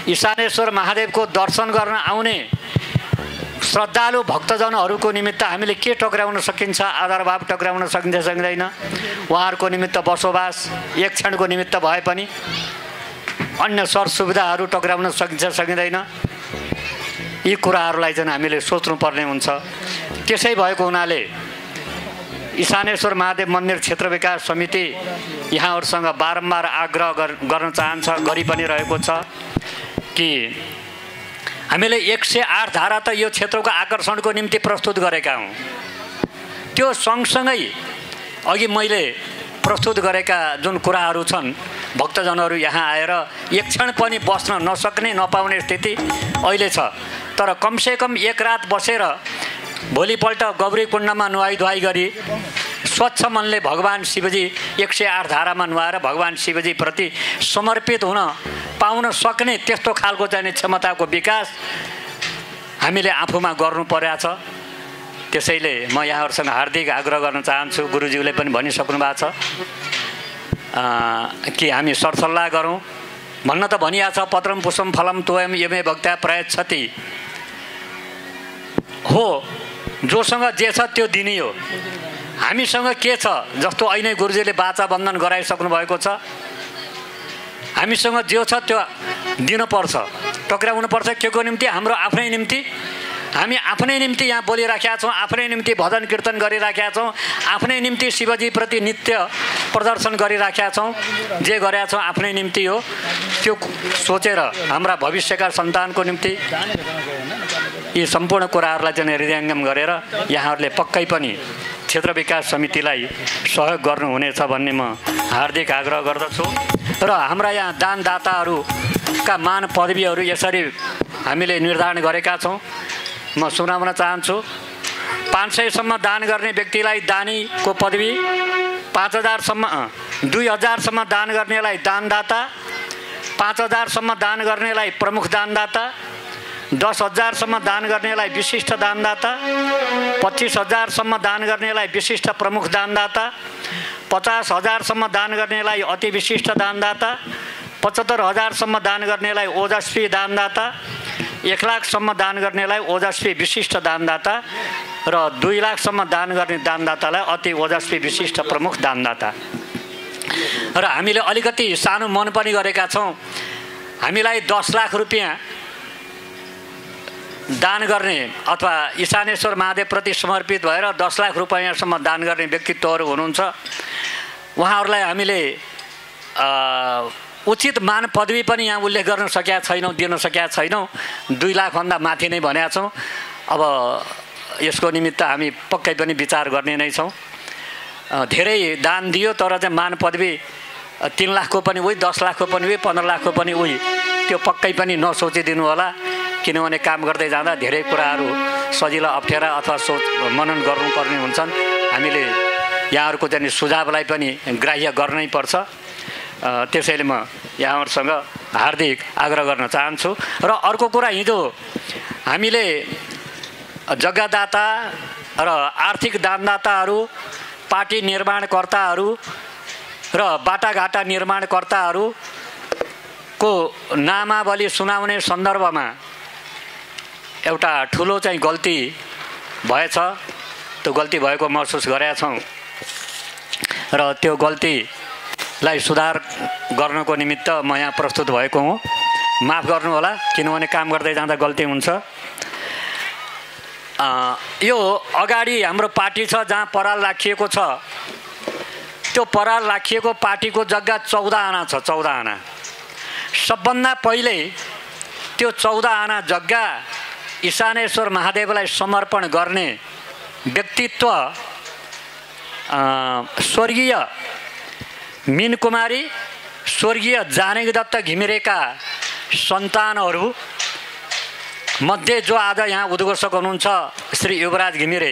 इशानेश्वर महादेवको दर्शन गर्न आउने श्रद्धालु भक्तजनहरूको निमित्त हामीले के टक्राउन सकिन्छ? आधारभाव टक्राउन सकिन्छ सकिँदैन। उहाँहरूको निमित्त बसोबास एक क्षणको निमित्त भए पनि अन्य सर सुविधाहरू टक्राउन सकिन्छ सकिँदैन। यी कुराहरूलाई चाहिँ हामीले सोच्नुपर्ने हुन्छ। त्यसै भएको हुनाले इशानेश्वर महादेव मन्दिर क्षेत्र विकास समिति यहाँहरूसँग बारम्बार आग्रह गर- गर्न चाहन्छ गरि पनि रहेको छ कि हामीले एक सय आठ धारा त यो क्षेत्रको आकर्षणको निम्ति प्रस्तुत गरेका हौँ। त्यो सँगसँगै अघि मैले प्रस्तुत गरेका जुन कुराहरू छन् भक्तजनहरू यहाँ आएर एक क्षण पनि बस्न नसक्ने नपाउने स्थिति अहिले छ। तर कमसेकम एक रात बसेर भोलिपल्ट गौरी कुण्डमा नुहाई धुवाई गरी स्वच्छ मनले भगवान् शिवजी एक सय आठ धारामा नुहाएर भगवान् शिवजीप्रति समर्पित हुन पाउन सक्ने त्यस्तो खालको चाहिँ क्षमताको विकास हामीले आफूमा गर्नु परेको छ। त्यसैले म यहाँहरूसँग हार्दिक आग्रह गर्न चाहन्छु। गुरुज्यूले पनि भनिसक्नु भएको छ। कि हामी सरसल्लाह गरौँ। भन्न त भनिएको छ पत्रम पुष्पम फलम तोयम यमे भक्त्या प्रयच्छति। हो जोसँग जे छ त्यो दिने हो। हामीसँग के छ जस्तो अहिले गुरुजीले बाचा बन्धन गराइसक्नु भएको छ हामीसँग जे छ त्यो दिनुपर्छ। टक्राउनुपर्छ। के को निम्ति? हाम्रो आफ्नै निम्ति। हामी आफ्नै निम्ति यहाँ बोलिराखेका छौँ आफ्नै निम्ति भजन कीर्तन गरिराखेका छौँ आफ्नै निम्ति शिवजीप्रति नित्य प्रदर्शन गरिराखेका छौँ जे गरेका छौँ आफ्नै निम्ति हो। त्यो सोचेर हाम्रा भविष्यका सन्तानको निम्ति यी सम्पूर्ण कुराहरूलाई चाहिँ हृदयङ्गम गरेर यहाँहरूले पक्कै पनि क्षेत्र विकास समितिलाई सहयोग गर्नुहुनेछ भन्ने म हार्दिक आग्रह गर्दछु। र हाम्रा यहाँ दानदाताहरूका मान पदवीहरू यसरी हामीले निर्धारण गरेका छौँ। म सुनाउन चाहन्छु। पाँच सयसम्म दान गर्ने व्यक्तिलाई दानीको पदवी पाँच हजारसम्म दुई हजारसम्म दान गर्नेलाई दानदाता पाँच हजारसम्म दान गर्नेलाई प्रमुख दानदाता दस हजारसम्म दान गर्नेलाई विशिष्ट दानदाता पच्चिस हजारसम्म दान गर्नेलाई विशिष्ट प्रमुख दानदाता पचास हजारसम्म दान गर्नेलाई अति विशिष्ट दानदाता पचहत्तर हजारसम्म दान गर्नेलाई ओजस्वी दानदाता एक लाखसम्म दान गर्नेलाई ओजस्वी विशिष्ट दानदाता र दुई लाखसम्म दान गर्ने दानदातालाई अति ओजस्वी विशिष्ट प्रमुख दानदाता। र हामीले अलिकति सानो मन पनि गरेका छौँ। हामीलाई दस लाख रुपियाँ दान गर्ने अथवा इशानेश्वर महादेवप्रति समर्पित भएर दस लाख रुपियाँसम्म दान गर्ने व्यक्तित्वहरू हुनुहुन्छ। उहाँहरूलाई हामीले उचित मान पदवी पनि यहाँ उल्लेख गर्न सकेका छैनौँ दिन सकेका छैनौँ। दुई लाखभन्दा माथि नै भनेका छौँ। अब यसको निमित्त हामी पक्कै पनि विचार गर्ने नै छौँ। धेरै दान दियो तर चाहिँ मान पदवी तिन लाखको पनि उही दस लाखको पनि उही पन्ध्र लाखको पनि उही। त्यो पक्कै पनि नसोचिदिनु होला। किनभने काम गर्दै जाँदा धेरै कुराहरू सजिलो अप्ठ्यारा अथवा सोच मनन गर्नुपर्ने हुन्छन्। हामीले यहाँहरूको चाहिँ सुझावलाई पनि ग्राह्य गर्नै पर्छ। त्यसैले म यहाँहरूसँग हार्दिक आग्रह गर्न चाहन्छु। र अर्को कुरा हिजो हामीले जग्गादाता र आर्थिक दानदाताहरू पार्टी निर्माणकर्ताहरू र बाटाघाटा निर्माणकर्ताहरूको नामावली सुनाउने सन्दर्भमा एउटा ठुलो चाहिँ गल्ती भएछ। त्यो गल्ती भएको महसुस गरेका छौँ। र त्यो गल्तीलाई सुधार गर्नको निमित्त म यहाँ प्रस्तुत भएको हुँ। माफ गर्नुहोला किनभने काम गर्दै जाँदा गल्ती हुन्छ। यो अगाडि हाम्रो पार्टी छ जहाँ पराल राखिएको छ। त्यो पराल राखिएको पार्टीको जग्गा चौध आना छ चौध आना। सबभन्दा पहिले त्यो चौध आना जग्गा इशानेश्वर महादेवलाई समर्पण गर्ने व्यक्तित्व स्वर्गीय मिन कुमारी स्वर्गीय जानकी दत्त घिमिरेका सन्तानहरू मध्ये जो आज यहाँ उद्घोषक हुनुहुन्छ श्री युवराज घिमिरे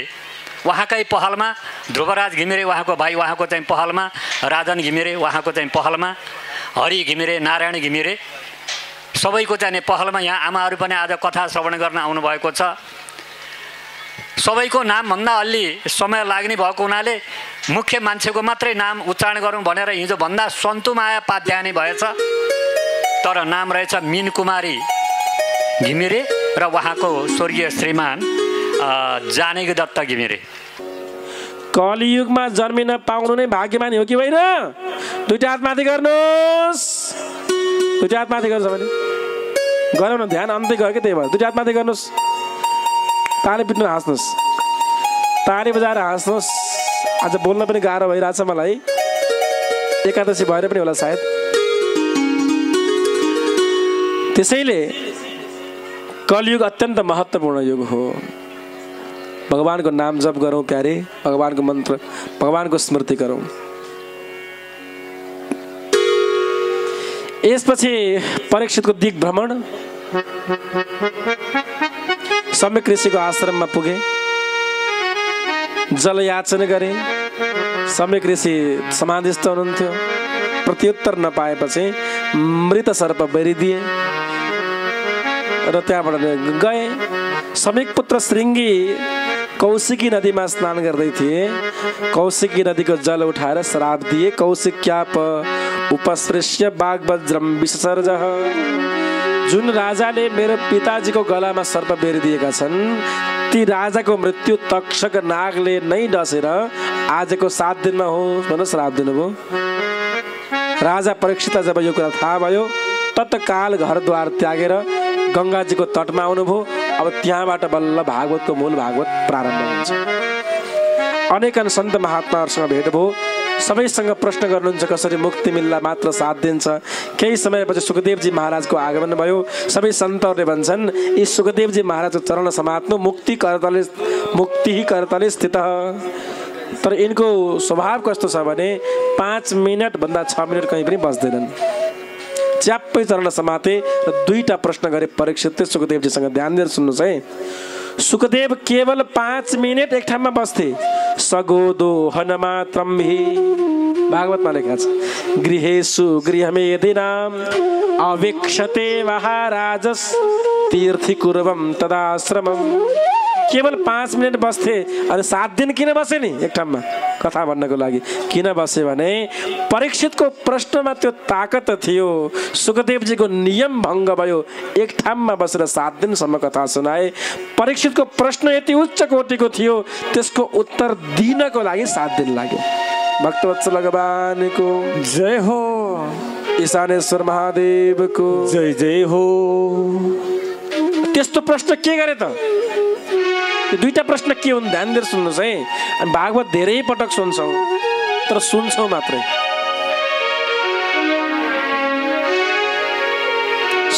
उहाँकै पहलमा ध्रुवराज घिमिरे उहाँको भाइ उहाँको चाहिँ पहलमा राजन घिमिरे उहाँको चाहिँ पहलमा हरि घिमिरे नारायण घिमिरे सबैको चाहिँ पहलमा यहाँ आमाहरू पनि आज कथा श्रवण गर्न आउनुभएको छ। सबैको नामभन्दा अलि समय लाग्ने भएको हुनाले मुख्य मान्छेको मात्रै नाम उच्चारण गरौँ भनेर हिजो भन्दा सन्तुमाया पाध्याय भएछ। तर नाम रहेछ मिन कुमारी। घिमिरे र उहाँको स्वर्गीय श्रीमान जानकी दत्त घिमिरे। कलियुगमा जन्मिन पाउनु नै भाग्यमानी हो कि होइन? दुइटा हात माथि गर्नुहोस्। दुइटा हात माथि गर्नुहोस्। भने गरौँ न ध्यान अन्तै गयो कि त्यही भएर। दुइटा हात माथि गर्नुहोस्। ताली पिट्नु हाँस्नुहोस्। ताली बजाएर हाँस्नुहोस्। आज बोल्न पनि गाह्रो भइरहेछ मलाई। एकादशी भएर पनि होला सायद। त्यसैले कलियुग अत्यन्त महत्त्वपूर्ण युग हो। भगवानको नाम जप गरौँ प्यारे भगवानको मन्त्र भगवानको स्मृति गरौँ। यसपछि परीक्षितको दिग्भ्रमण। सम्यक ऋषिको आश्रममा पुगे। जलयाचन गरे। सम्यक ऋषि समाधिस्थ हुनुहुन्थ्यो। प्रत्युत्तर नपाएपछि मृत सर्प बेरिदिए र त्यहाँबाट गए। समीक पुत्र श्रृङ्गी कौशिकी नदीमा स्नान गर्दै थिए। कौशिकी नदीको जल उठाएर श्राप दिए। कौशिक्याप उपस्पृश्य बागवज्रम विसर्ज जुन राजाले मेरो पिताजीको गलामा सर्प बेरिदिएका छन् ती राजाको मृत्यु तक्षक नागले नै डसेर आजको सात दिनमा हो। भनेर श्राप दिनुभयो राजा परीक्षितलाई जब यो कुरा थाहा भयो तत्काल घरद्वार त्यागेर गङ्गाजीको तटमा आउनुभयो अब त्यहाँबाट बल्ल भागवतको मूल भागवत प्रारम्भ हुन्छ। अनेकन सन्त महात्माहरूसँग भेट भयो। सबैसँग प्रश्न गर्नुहुन्छ कसरी मुक्ति मिल्ला मात्र साथ दिन्छ? केही समयपछि सुखदेवजी महाराजको आगमन भयो। सबै सन्तहरूले भन्छन् यी सुखदेवजी महाराजको चरण समात्नु मुक्ति करतले मुक्ति करतले स्थित। तर यिनको स्वभाव कस्तो छ भने पाँच मिनटभन्दा छ मिनट कहीँ पनि बस्दैनन्। च्याप्पै चरण समाते र दुईटा प्रश्न गरे परीक्षित सुखदेवजीसँग ध्यान दिएर सुन्नुहोस् है। सुखदेव केवल पाँच मिनट एक ठाउँमा बस्थे। सगोदो हनमात्रम भागवतमा लेखा छ गृहेषु गृहमेधिनाम अवेक्षते महाराजस तीर्थी कुर्वम तदाश्रमम। केवल पाँच मिनट बस्थे। अनि सात दिन किन बसे नि? एक ठाउँमा कथा भन्नको लागि। किन बसे भने परीक्षितको प्रश्नमा त्यो ताकत थियो। सुखदेवजीको नियम भङ्ग भयो। एक ठाउँमा बसेर सात दिनसम्म कथा सुनाए। परीक्षितको प्रश्न यति उच्च कोटिको थियो। त्यसको उत्तर दिनको लागि सात दिन लाग्यो। भक्तवत्सल भगवानको। जय हो। ईशानेश्वर महादेवको। जय जय हो। त्यस्तो प्रश्न के गरे त? त्यो दुईटा प्रश्न के हुन्? ध्यान दिएर सुन्नुहोस् है। हामी भागवत धेरै पटक सुन्छौँ तर सुन्छौँ मात्रै।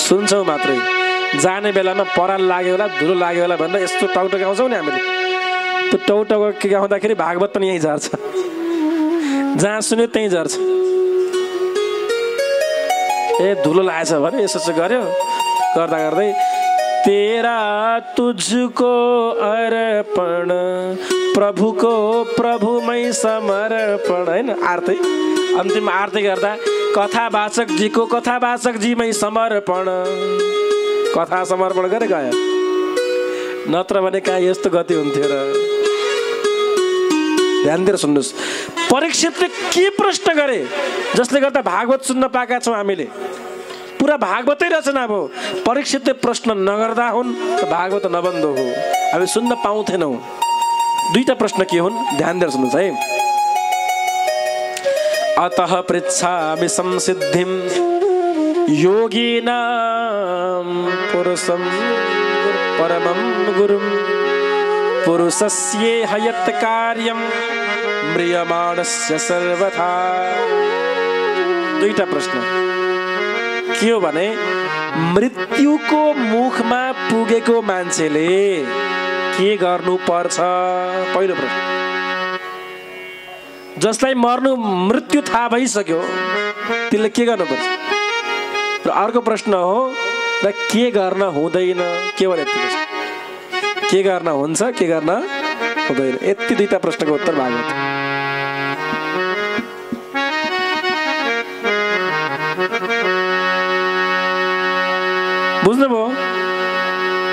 सुन्छौँ मात्रै। जाने बेलामा पराल लाग्यो होला धुलो लाग्यो होला भनेर यस्तो टाउटो गाउँछौँ नि हामीले। त्यो टाउटो गाउँदाखेरि भागवत पनि यहीँ झर्छ। जहाँ सुन्यो त्यहीँ झर्छ। ए धुलो लागेछ भने यसो चाहिँ गर्यो। गर्दा गर्दै तेरा तुझको अर्पण प्रभुको प्रभुमै समर्पण होइन? आरती। अन्तिम आरती गर्दा कथावाचक जीको कथावाचक जीमै समर्पण। कथा समर्पण गरे गयो। नत्र भने कहाँ यस्तो गति हुन्थ्यो र? ध्यान दिएर सुन्नुहोस्। परीक्षितले के प्रश्न गरे? जसले गर्दा भागवत सुन्न पाएका छौँ हामीले। पुरा भागवतै रचना भयो परीक्षितले प्रश्न नगर्दा हुन् त भागवत नबन्द हो हामी सुन्न पाउँथेनौँ। दुईटा प्रश्न के हुन्? ध्यान दिएर सुन्नुहोस् है। अतः पृच्छामि संसिद्धिं। योगिनां पुरुषं परमं गुरुं। पुरुषस्ये हयत् कार्यं म्रियमाणस्य सर्वथा। दुईटा प्रश्न। के हो भने मृत्युको मुखमा पुगेको मान्छेले के गर्नु पर्छ पहिलो प्रश्न। जसलाई मर्नु मृत्यु थाहा भइसक्यो त्यसले के गर्नुपर्छ? र अर्को प्रश्न हो र के गर्न हुँदैन? यति प्रश्न। के गर्न हुन्छ के गर्न हुँदैन? यति दुईटा प्रश्नको उत्तर भागवत बुझ्नुभयो?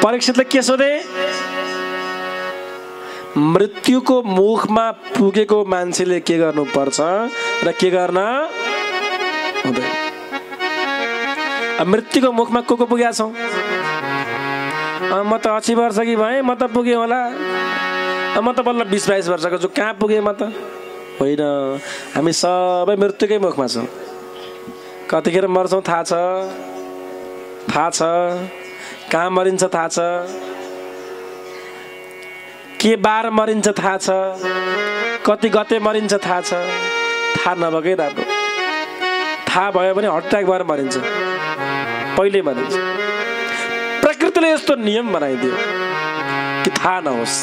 परीक्षितले के सोधे? मृत्युको मुखमा पुगेको मान्छेले के गर्नुपर्छ र के गर्न हुँदैन? मृत्युको मुखमा को को पुगेका छौँ? म त अस्सी वर्ष कि भएँ म त पुगेँ होला। म त बल्ल बिस बाइस वर्षको छु। कहाँ पुगेँ म त? होइन हामी सबै मृत्युकै मुखमा छौँ। कतिखेर मर्छौँ थाहा छ। थाहा छ? कहाँ मरिन्छ थाहा छ? के बार मरिन्छ थाहा छ? कति गते मरिन्छ थाहा छ? थाहा नभएकै राम्रो। थाहा भयो भने हट्याक भएर मरिन्छ। पहिले मरिन्छ। प्रकृतिले यस्तो नियम बनाइदियो कि थाहा नहोस्।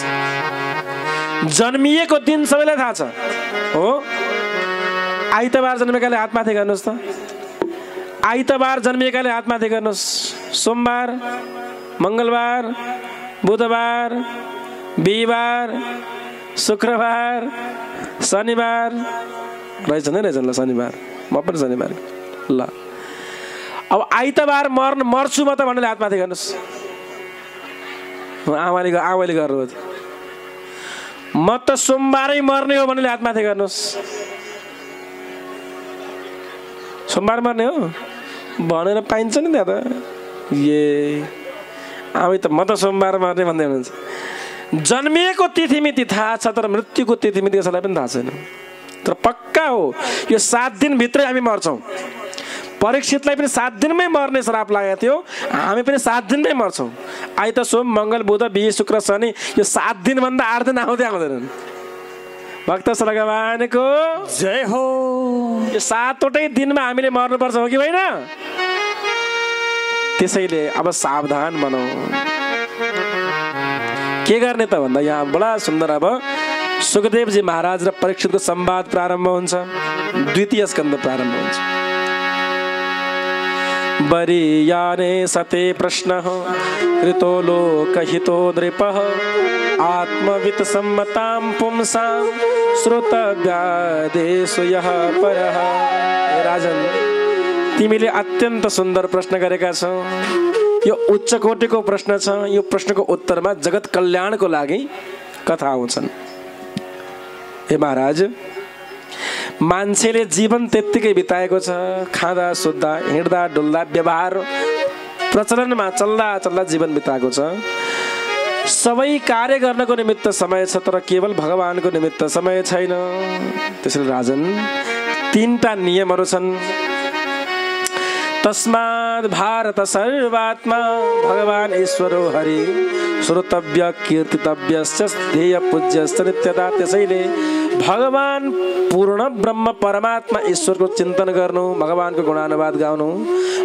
जन्मिएको दिन सबैलाई थाहा छ। हो? आइतबार जन्मेकाले हातमाथि गर्नुहोस् त। आइतबार जन्मिएकाले हातमाथि गर्नुहोस्। सोमबार मङ्गलबार बुधबार बिहिबार शुक्रबार शनिबार। रहेछ नै रहेछ ल शनिबार। म पनि शनिबार। ल। अब आइतबार मर्न मर्छु म त भन्नेले हातमाथि गर्नुहोस्। आमाले आमाले गर्नुभयो म त सोमबारै मर्ने हो भन्नेले हातमाथि गर्नुहोस्। सोमबार मर्ने हो? भनेर पाइन्छ नि त्यहाँ त। ए आमै त म त सोमबार मर्ने भन्दै हुनुहुन्छ। जन्मिएको तिथिमिति थाहा छ तर मृत्युको तिथिमिति कसैलाई पनि थाहा छैन। तर पक्का हो यो सात दिनभित्रै हामी मर्छौँ। परीक्षितलाई पनि सात दिनमै मर्ने श्राप लागेको थियो। हामी पनि सात दिनमै मर्छौँ। आइ त सोम मङ्गल बुध बिहे शुक्र शनि यो सात दिनभन्दा आठ दिन आउँदै आउँदैनन्। भक्त भगवानको जय हो। यो सातवटै दिनमा हामीले मर्नुपर्छ हो कि होइन त्यसैले अब सावधान बनाऊ के गर्ने त भन्दा यहाँ बडा सुन्दर अब सुखदेवजी महाराज र परीक्षितको संवाद प्रारम्भ हुन्छ द्वितीय स्कन्द प्रारम्भ हुन्छ। बरीयाने सते प्रश्न, कृतो लोकहितो नृप आत्मवित सम्मतां पुंसां श्रोतव्यादेशु यः परः। राजन, तिमीले अत्यन्त सुन्दर प्रश्न गरेका छौ। यो कोटिको प्रश्न छ, यो प्रश्नको उत्तरमा जगत कल्याणको लागि कथा आउँछन् हे महाराज मान्छेले जीवन त्यत्तिकै बिताएको छ खाँदा सुत्दा हिँड्दा डुल्दा व्यवहार प्रचलनमा चल्दा चल्दा जीवन बिताएको छ। सबै कार्य गर्नको निमित्त समय छ तर केवल भगवानको निमित्त समय छैन। त्यसैले राजन तिनवटा नियमहरू छन्। तस्मात् भारत सर्वात्मा भगवान् ईश्वरो हरि। श्रोतव्य कीर्तितव्य ध्येय पूज्य नित्यता त्यसैले भगवान् पूर्ण ब्रह्म परमात्मा ईश्वरको चिन्तन गर्नु भगवान्को गुणानुवाद गाउनु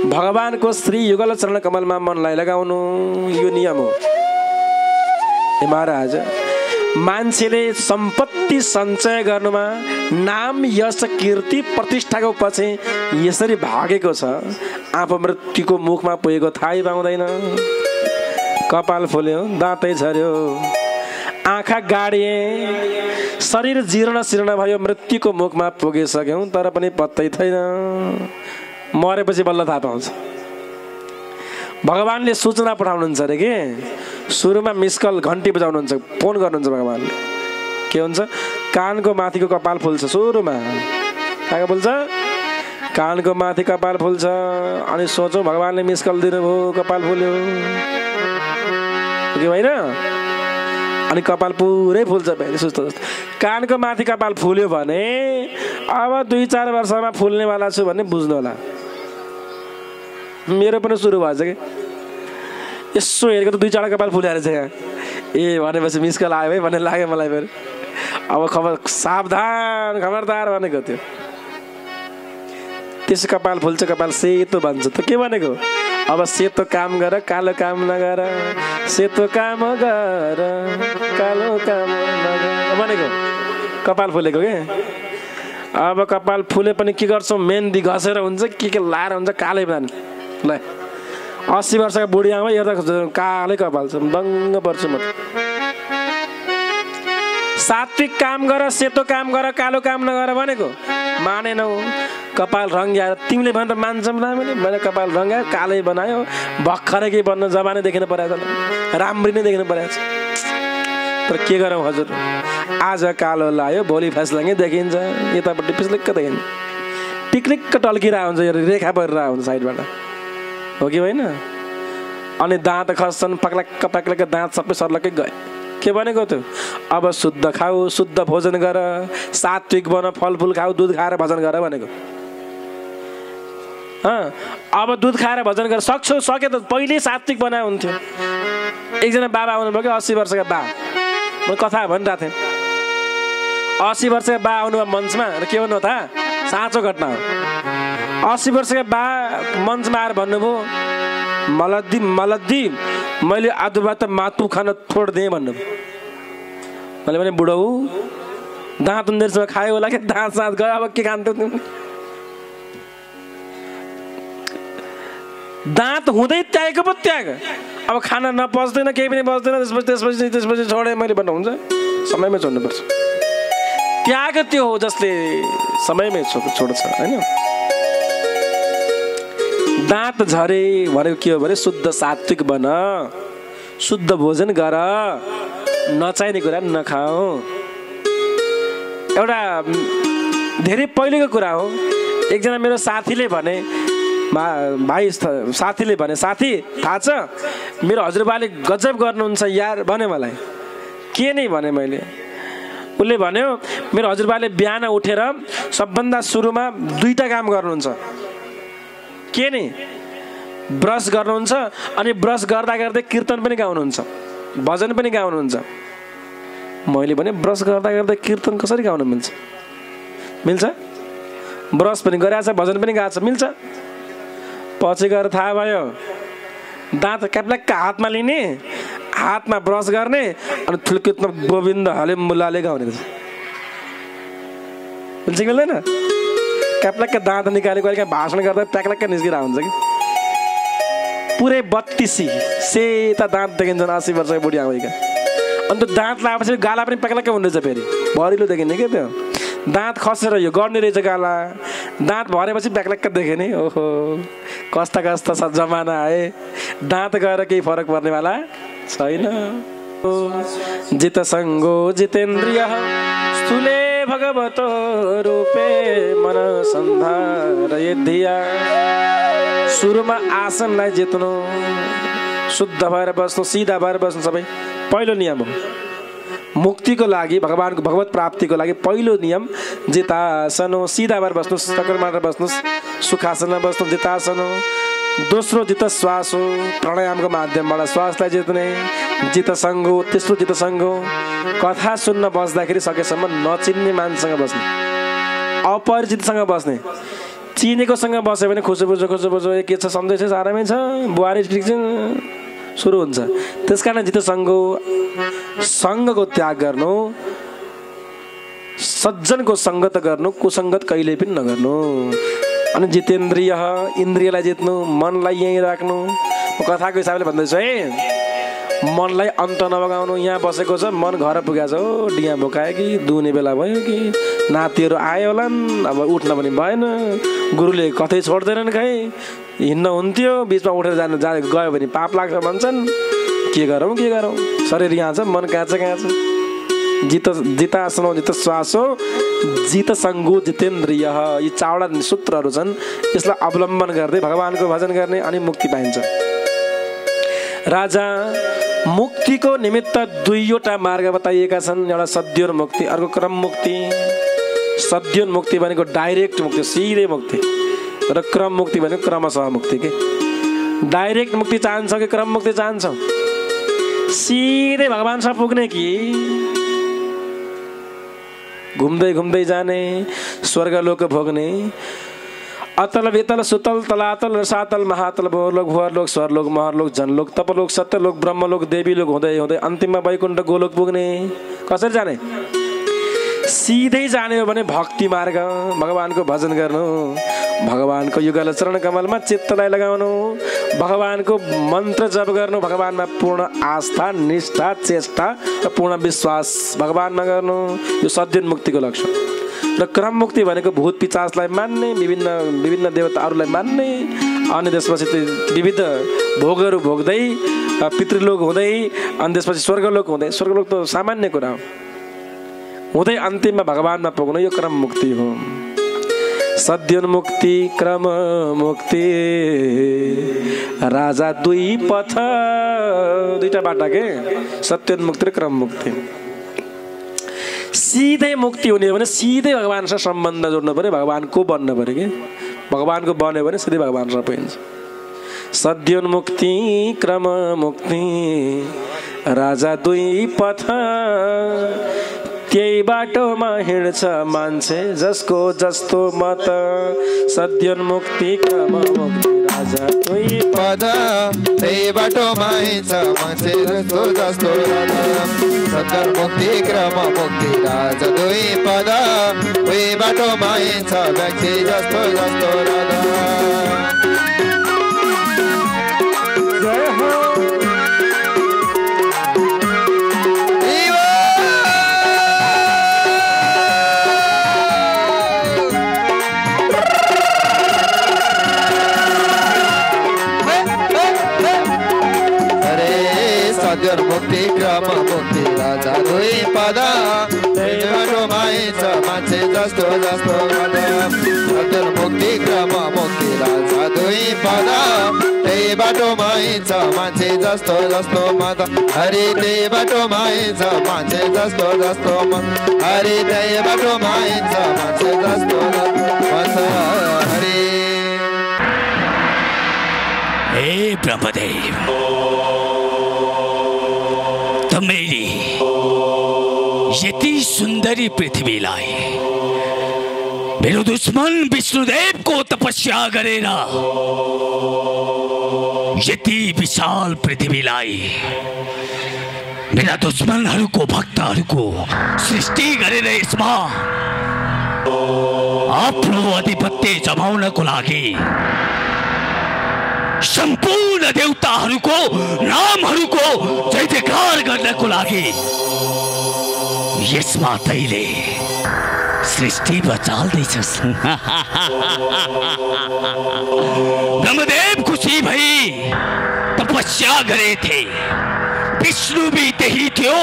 भगवान्को श्री युगल चरण कमलमा मनलाई लगाउनु यो नियम हो। हे महाराज मान्छेले सम्पत्ति सञ्चय गर्नुमा नाम यश कीर्ति प्रतिष्ठाको पछि यसरी भागेको छ। आफू मृत्युको मुखमा पुगेको थाहै पाउँदैन। कपाल फुल्यो दाँतै झऱ्यो। आँखा गाडिए। शरीर जीर्ण शीर्ण भयो मृत्युको मुखमा पुगिसक्यौँ तर पनि पत्तै छैन। मरेपछि बल्ल थाहा पाउँछ। भगवान्ले सूचना पठाउनुहुन्छ अरे कि? सुरुमा मिस कल घन्टी बजाउनुहुन्छ। फोन गर्नुहुन्छ भगवान्ले। के हुन्छ? कानको माथिको कपाल फुल्छ सुरुमा। कहाँको फुल्छ? कानको माथि कपाल फुल्छ। अनि सोचौँ भगवान्ले मिस कल दिनुभयो कपाल फुल्यो। होइन? अनि कपाल पुरै फुल्छ फेरि सुस्तो जस्तो। कानको माथि कपाल फुल्यो भने अब दुई चार वर्षमा फुल्नेवाला छु भन्ने बुझ्नु होला मेरो पनि सुरु भएछ कि? यसो हेरेको त दुई चारवटा कपाल फुल्या रहेछ यहाँ। ए भनेपछि मिस कल आयो है भन्ने लाग्यो मलाई फेरि। अब खबर सावधान खबरदार भनेको थियो त्यसो कपाल फुल्छ कपाल सेतो भन्छ त के भनेको? अब सेतो काम गर कालो काम नगर सेतो काम गर कालो काम नगर। भनेको? कपाल फुलेको के? अब कपाल फुले पनि के गर्छौँ? मेहन्दी घसेर हुन्छ के के लाएर हुन्छ कालै बिहान ल अस्सी वर्षको बुढी आमा हेर्दा कालै कपाल छ। दङ्ग पर्छु म सात्विक काम गर सेतो काम गर कालो काम नगर भनेको। मानेनौ। कपाल रङ्ग्याएर तिमीले भने त मान्छौँ हामीले मैले। कपाल रङ्ग्यायो कालै बनायो। भर्खरै केही बन्न जमानै देखिनु परेको छ। राम्री नै देखिनु परेको छ। तर के गरौँ हजुर? आज कालो लायो भोलि फेसलाङ्गै देखिन्छ। यतापट्टि पिछलिक्क देखिन्छ। टिक्लिक्क टल्किरहेको हुन्छ यो रेखा परिरहेको हुन्छ साइडबाट। हो कि होइन? अनि दाँत खस्छन् पक्लक्क पक्लक्क दाँत सबै सर्लक्कै गए। के भनेको त्यो? अब शुद्ध खाऊ शुद्ध भोजन गर सात्विक बन फलफुल खाऊ दुध खाएर भजन गर भनेको। अब दुध खाएर भजन गर सक्छौ सके त पहिल्यै सात्विक बनाए हुन्थ्यो। एकजना बाबा आउनुभयो कि अस्सी वर्षका बा। म कथा भनिरहेको थिएँ। अस्सी वर्षका बा आउनुभयो मञ्चमा र के भन्नु थाहा साँचो घटना हो। अस्सी वर्षका बा मञ्चमा आएर भन्नुभयो मलद्दी मलद्दी मैले आधुबाट मातु खान छोडिदिएँ भन्नुभयो। मैले भने बुढौ दाँत उनीहरूसँग खायो होला कि दाँत साँत गयो अब के खान्थ्यौ दाँत हुँदै त्यागेको पो त्याग। अब खाना नपच्दैन केही पनि बच्दैन त्यसपछि त्यसपछि त्यसपछि छोडेँ मैले भन्नु हुन्छ। समयमै छोड्नुपर्छ। त्याग त्यो हो जसले समयमै छो छोड्छ होइन? दाँत झरे भनेको के हो भने शुद्ध सात्विक बन। शुद्ध भोजन गर। नचाहिने कुरा नखाऊ। एउटा धेरै पहिलेको कुरा हो। एकजना मेरो साथीले भने भाइ स्थ- साथीले भने साथी थाहा छ मेरो हजुरबाले गजब गर्नुहुन्छ यार भन्यो मलाई। के नै भने मैले? उसले भन्यो मेरो हजुरबाले बिहान उठेर सबभन्दा सुरुमा दुईवटा काम गर्नुहुन्छ। के नि? ब्रस गर्नुहुन्छ अनि ब्रस गर्दा गर्दै कीर्तन पनि गाउनुहुन्छ। भजन पनि गाउनुहुन्छ। मैले भने ब्रस गर्दा गर्दै कीर्तन कसरी गाउन मिल्छ? मिल्छ? ब्रस पनि गरिरहेको छ भजन पनि गाएको छ मिल्छ? पछि गएर थाहा भयो दाँत क्याप्ल्याक्क हातमा लिने हातमा ब्रस गर्ने अनि ठुल्कितमा गोविन्द हले मुलाले गाउने रहेछ। मिल्छ मिल्दैन? क्याप्ल्याक्क दाँत निकालेको अहिले भाषण गर्दा प्याक्ल्याक्क निस्किरहेको हुन्छ कि पुरै बत्तिसी सेता दाँत देखिन्छन् असी वर्षको बुढी आमाइका अन्त दाँत लगाएपछि गाला पनि प्याक्ल्याक्क हुने रहेछ फेरि भरिलो देखिने क्या त्यो दाँत खसेर यो गर्ने रहेछ गाला दाँत भरेपछि ब्याक्ल्याक्क देखेँ नि ओहो कस्ता कस्ता जमाना आए दाँत गएर केही फरक पर्नेवाला छैन जित सङ्गो जितेन्द्रिय स्थूले भगवत रूपे मन सन्धार धिया सुरुमा आसनलाई जित्नु शुद्ध भएर बस्नु सिधा भएर बस्नु सबै पहिलो नियम हो। मुक्तिको लागि भगवान्को भगवत प्राप्तिको लागि पहिलो नियम जितासन हो सिधा भएर बस्नुहोस् चक्कर मारेर बस्नुहोस् सुखासनमा बस्नु जितासन। हो दोस्रो जित श्वास हो प्राणायामको माध्यमबाट श्वासलाई जित्ने जित सङ्घ हो तेस्रो जित सङ्घ हो कथा सुन्न बस्दाखेरि सकेसम्म नचिन्ने मान्छेसँग बस्ने अपरिचितसँग बस्ने चिनेकोसँग बस्यो भने खुसो बुझो खुसो बुझो के छ सन्देश छ आरामै छ बुहारी छ सुरु हुन्छ। त्यस कारण जित सङ्घ सङ्घको त्याग गर्नु सज्जनको सङ्गत गर्नु कुसङ्गत कहिले पनि नगर्नु। अनि जितेन्द्रिय इन्द्रियलाई जित्नु मनलाई यहीँ राख्नु म कथाको हिसाबले भन्दैछु है। मनलाई अन्त नबगाउनु यहाँ बसेको छ मन घर पुगेको छ हो डिया बोकायो कि दुहुने बेला भयो कि नातिहरू आयो होला अब उठ्न पनि भएन गुरुले कतै छोड्दैनन् खै हिँड्न हुन्थ्यो बिचमा उठेर जानु जा गयो भने पाप लाग्छ भन्छन् के गरौँ के गरौँ शरीर यहाँ छ मन कहाँ छ कहाँ छ? जित जितासन जित श्वास जित सङ्गु जितेन्द्रिय यी चारवटा सूत्रहरू छन्। यसलाई अवलम्बन गर्दै भगवान्को भजन गर्ने अनि मुक्ति पाइन्छ। राजा मुक्तिको निमित्त दुईवटा मार्ग बताइएका छन्। एउटा सद्योन्मुक्ति अर्को क्रम मुक्ति। सद्योन्मुक्ति भनेको डाइरेक्ट मुक्ति सिधै मुक्ति। र क्रम मुक्ति भनेको क्रमशः मुक्ति के? डाइरेक्ट मुक्ति चाहन्छौ कि क्रम मुक्ति चाहन्छौ? सिधै भगवान्सँग पुग्ने कि? घुम्दै घुम्दै जाने स्वर्गलोक भोग्ने। अतल वितल सुतल तलातल रसातल महातल भोरलोक भुवरलोक स्वरलोक महरलोक जनलोक तपलोक सत्यलोक ब्रह्मलोक देवीलोक हुँदै हुँदै अन्तिममा वैकुण्ठ गोलोक पुग्ने। कसरी जाने? सिधै जाने हो भने भक्ति मार्ग भगवान्को भजन गर्नु भगवान्को युगल चरण कमलमा चित्तलाई लगाउनु भगवान्को मन्त्र जप गर्नु भगवान्मा पूर्ण आस्था निष्ठा चेष्टा र पूर्ण विश्वास भगवान्मा गर्नु यो सद्यन मुक्तिको लक्ष्य र क्रम मुक्ति भनेको भूत पिचासलाई मान्ने विभिन्न विभिन्न देवताहरूलाई मान्ने अनि त्यसपछि त्यो विविध भोगहरू भोग्दै पितृलोक हुँदै अनि त्यसपछि स्वर्गलोक हुँदै स्वर्गलोक त सामान्य कुरा हो। हुँदै अन्तिममा भगवान्मा पुग्नु यो क्रम मुक्ति हो। सद्योन्मुक्ति क्रम मुक्ति राजा दुई पथ दुईटा बाटा के? सत्योन्मुक्ति र क्रम मुक्ति सिधै मुक्ति हुने हो भने सिधै भगवान्सँग सम्बन्ध जोड्नु पऱ्यो भगवान्को बन्नु पऱ्यो कि? भगवान्को बन्यो भने सिधै भगवान्सँग पुगिन्छ। सद्योन्मुक्ति क्रम मुक्ति राजा दुई पथ त्यही बाटोमा हिँड्छ मान्छे जसको जस्तो मत। सद्योन्मुक्ति क्रम मुक्ति राजा दुई पद। त्यही बाटोमा हिँड्छ मान्छे जस्तो जस्तो राजा सत्तर मुक्ति क्रम मुक्ति राजा दुई पद। उही बाटोमा हिँड्छ व्यक्ति जस्तो जस्तो राजा क्रम मुक्ति राजा दुई पद हिँड्छ मान्छे जस्तो जस्तो सद्योर मुक्ति क्रम मुक्ति राजा दुई पद त्यही बाटोमा हिँड्छ मान्छे जस्तो जस्तो मत हरि त्यही बाटोमा हिँड्छ मान्छे जस्तो जस्तो मत हरि त्यही बाटोमा हिँड्छ मान्छे जस्तो जस्तो हरि हे ब्रह्मदेव मेरी। यति सुन्दरी पृथ्वीलाई मेरो दुश्मन विष्णुदेवको तपस्या गरेर यति विशाल पृथ्वीलाई मेरा दुश्मनहरूको भक्तहरूको सृष्टि गरेर यसमा आफ्नो आधिपत्य जमाउनको लागि। सम्पूर्ण देवताहरूको नामहरूको जय जयकार गर्नको लागि? यसमा तैले सृष्टि बचाल्दैछस्। ब्रह्मदेवको सृष्टि भई तपस्या गरे थे। विष्णु भी त्यही थियो,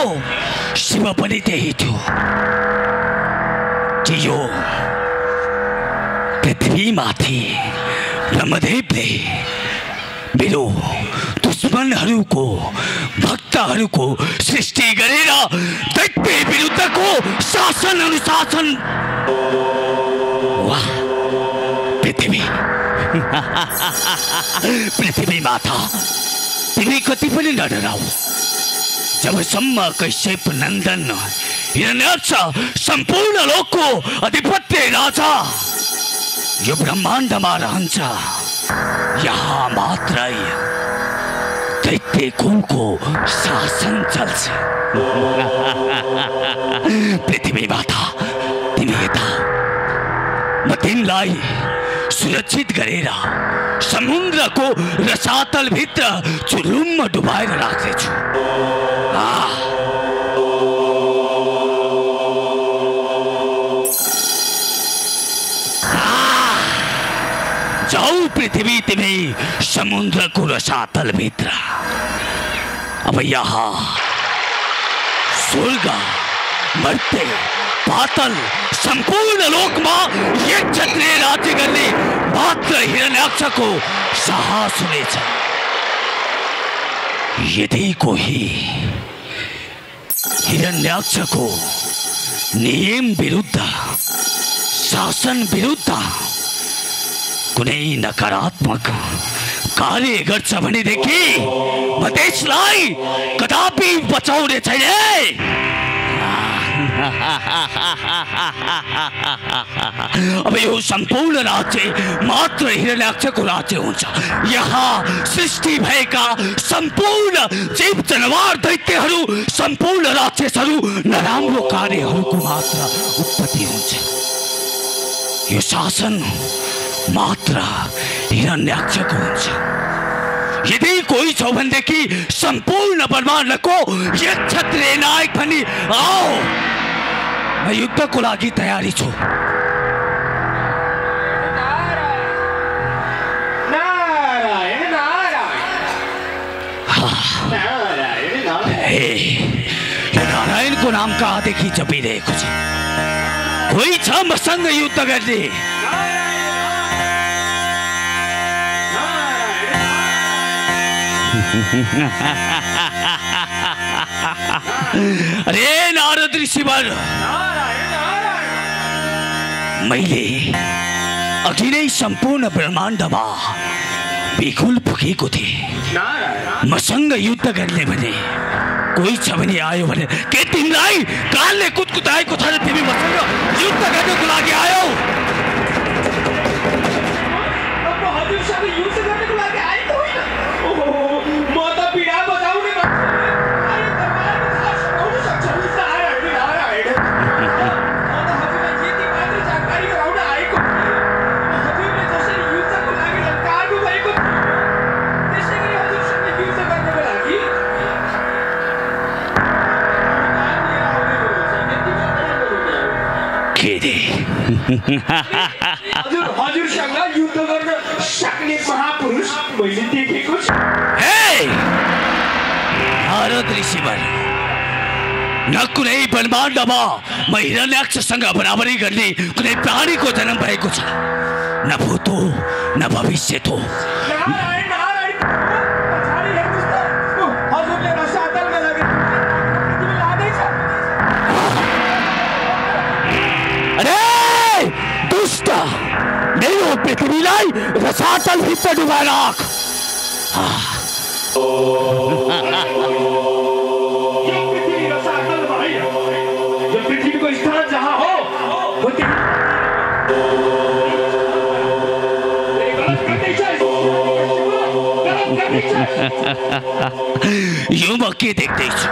शिव पनि त्यही थियो। यो पृथ्वीमाथि ब्रह्मदेवले मेरो दुश्मनहरूको भक्तहरूको सृष्टि गरेर दैत्य विरुद्धको शासन अनुशासन। वाह पृथ्वी। पृथ्वी माता तिमी कति पनि नडराउ जबसम्म कैश्यप नन्दन हिरण्यक्ष सम्पूर्ण लोकको अधिपत्य राजा यो ब्रह्माण्डमा रहन्छ। यहाँ मात्रै कुलको शासन चल्छ। पृथ्वी माता तिमी यता म तिमीलाई सुरक्षित गरेर समुद्रको रसातलभित्र चुरुममा डुबाएर राख्नेछु आह, जाऊ पृथ्वी तिमी समुद्र को रसातल रसातलभित्र अब यहाँ स्वर्ग मर्त्य पातल सम्पूर्ण लोकमा एक क्षत्रिय राज्य गर्ने मात्र हिरण्याक्षको साहस हुनेछ यदि कोही हिरण्याक्षको नियम विरुद्ध शासन विरुद्ध कुनै नकारात्मक कार्य गर्छ भनेदेखि म त्यसलाई कदापि बचाउने छैन। अब यो सम्पूर्ण राज्य मात्र हिरण्याक्षको राज्य हुन्छ। यहाँ सृष्टि भएका सम्पूर्ण जीव जनावर दैत्यहरू, सम्पूर्ण राक्षसहरू, नराम्रो कार्यहरूको मात्र उत्पत्ति हुन्छ। यो शासन मात्र हिरण्याक्षको हुन्छ। यदि कोही छ भनेदेखि सम्पूर्ण ब्रह्माण्डको एक क्षत्रिय नायक पनि आओ म युद्धको लागि तयारी छु। नारायणको नाम कहाँदेखि जपिरहेको छ कोही छ मसँग युद्ध गर्ने अरे नारद ऋषिवर। मैले अघि नै सम्पूर्ण ब्रह्माण्डमा बिगुल पुगेको थिएँ। मसँग युद्ध गर्ने भने कोही छ भने आयो भने के तिमीलाई कालले कुदकुदाएको छ तिमी मसँग युद्ध गर्नको लागि आयो? हजुर हजुरसँग युद्ध गर्न सक्ने महापुरुष मैले देखेको छु। नारद ऋषिवर न कुनै ब्रह्माण्डमा म हिरण्याक्षसँग बराबरी गर्ने कुनै प्राणीको जन्म भएको छ। न भूतो न भविष्य हो मेरो पृथ्वीलाई रसातल भित्र डुबाएर राख यो पृथ्वी रसातल होइन यो पृथ्वीको स्थान जहाँ हो हो त्यहाँ ए, गलत गर्दैछ। गलत गर्दैछ। यो म के देख्दैछु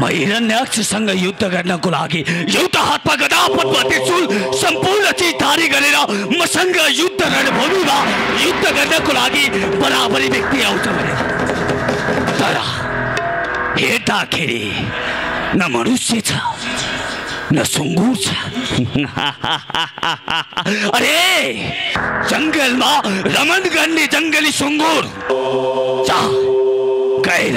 म हिरण्याक्षसँग युद्ध गर्नको लागि एउटा हातमा गदा पद्म त्रिशूल सम्पूर्ण चिज धारी गरेर मसँग युद्ध रणभूमिमा युद्ध गर्नको लागि बराबरी व्यक्ति आउँछ भने तर हेर्दाखेरि न मनुष्य छ न सुँगुर छ। अरे जङ्गलमा रमन गर्ने जङ्गली सुँगुर। गएर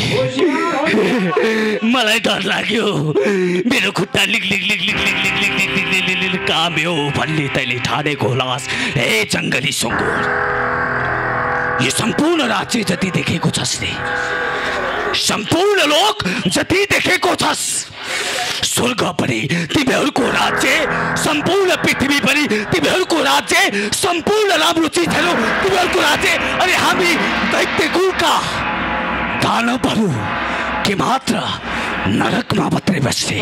मलाई डर लाग्यो मेरो खुट्टा लिक लिक लिक लिक लिक लिक लिक लिक लिक लिक लिक काम्यो भन्ने तैँले ठानेको होलास् हे जङ्गली सुँगुर यो सम्पूर्ण राज्य जति देखेको छस् नि सम्पूर्ण लोक जति देखेको छस् स्वर्ग पनि तिमीहरूको राज्य सम्पूर्ण पृथ्वी पनि तिमीहरूको राज्य सम्पूर्ण राम्रो चिजहरू तिमीहरूको राज्य अनि हामी दैत्य कुलका दानवहरू कि मात्र नरक मावत्रे बचते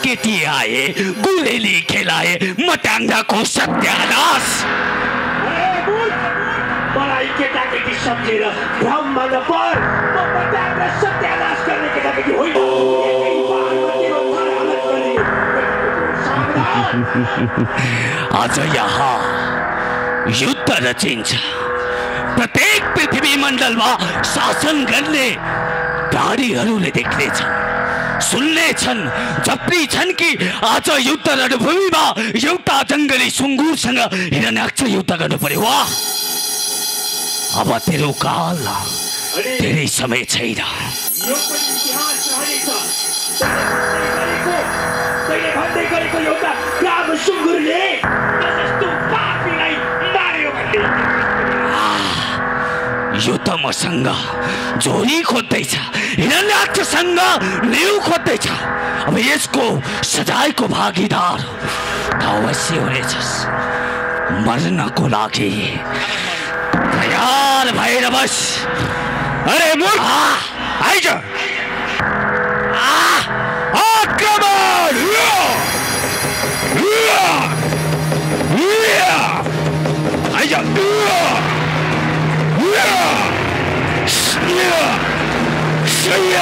केटा आए गुलेली खेलाए मटाङ्गाको सत्यानाश! मलाई केटाकेटी सम्झेर भ्रममा नपर म र सत्यानाश गर्ने केटाकेटी होइन! आज यहाँ युद्ध रचिन्छ प्रत्येक पृथ्वी मण्डलमा शासन गर्ने प्राणीहरूले देख्नेछन् सुन्नेछन् जप्नेछन् कि आज युद्ध रणभूमिमा एउटा जङ्गली सुँगुरसँग हिरण्याक्ष युद्ध गर्नु पर्यो वाह! अब तेरो काल धेरै समय छैन। यो त मसँग झोली खोज्दैछ हिरण्याक्षसँग लेउ खोज्दैछ। अब यसको सजायको भागीदार अवश्य हुनेछस्। मर्नको लागि तयार भएर बस। अरे 呀，谁呀，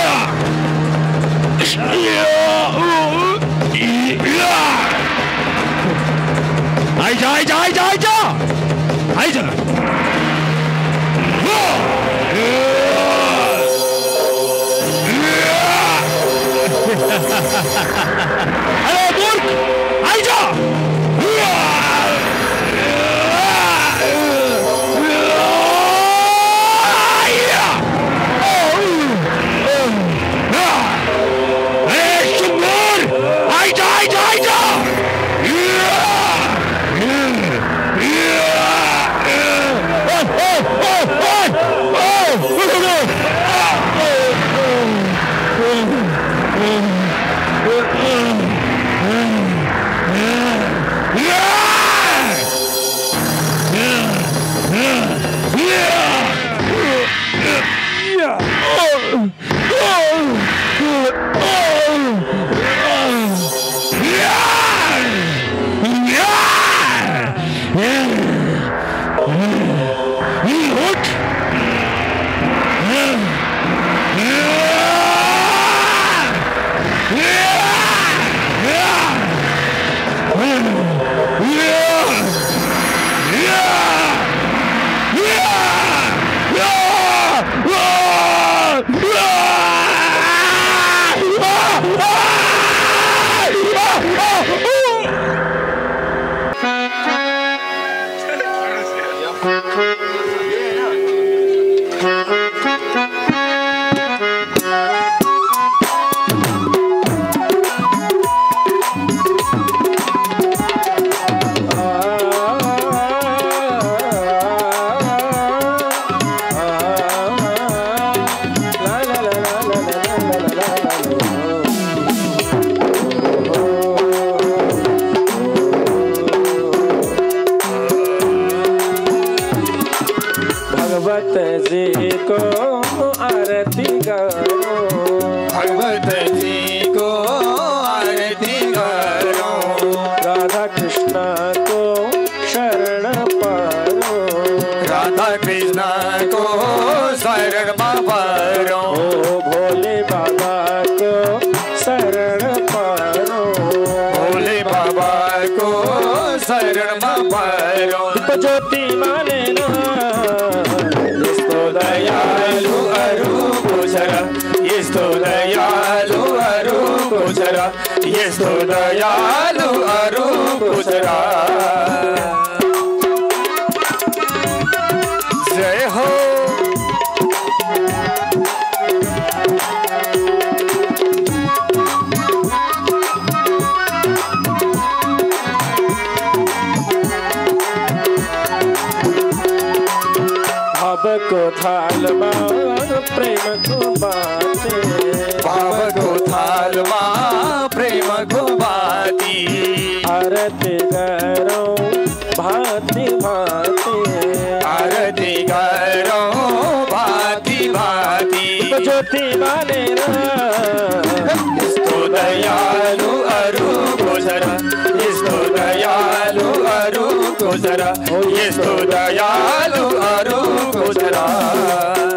谁呀，你呀，挨着挨着挨着挨着，挨着。Hello, boy. I jump. यस्तो दयालु अरूको छ र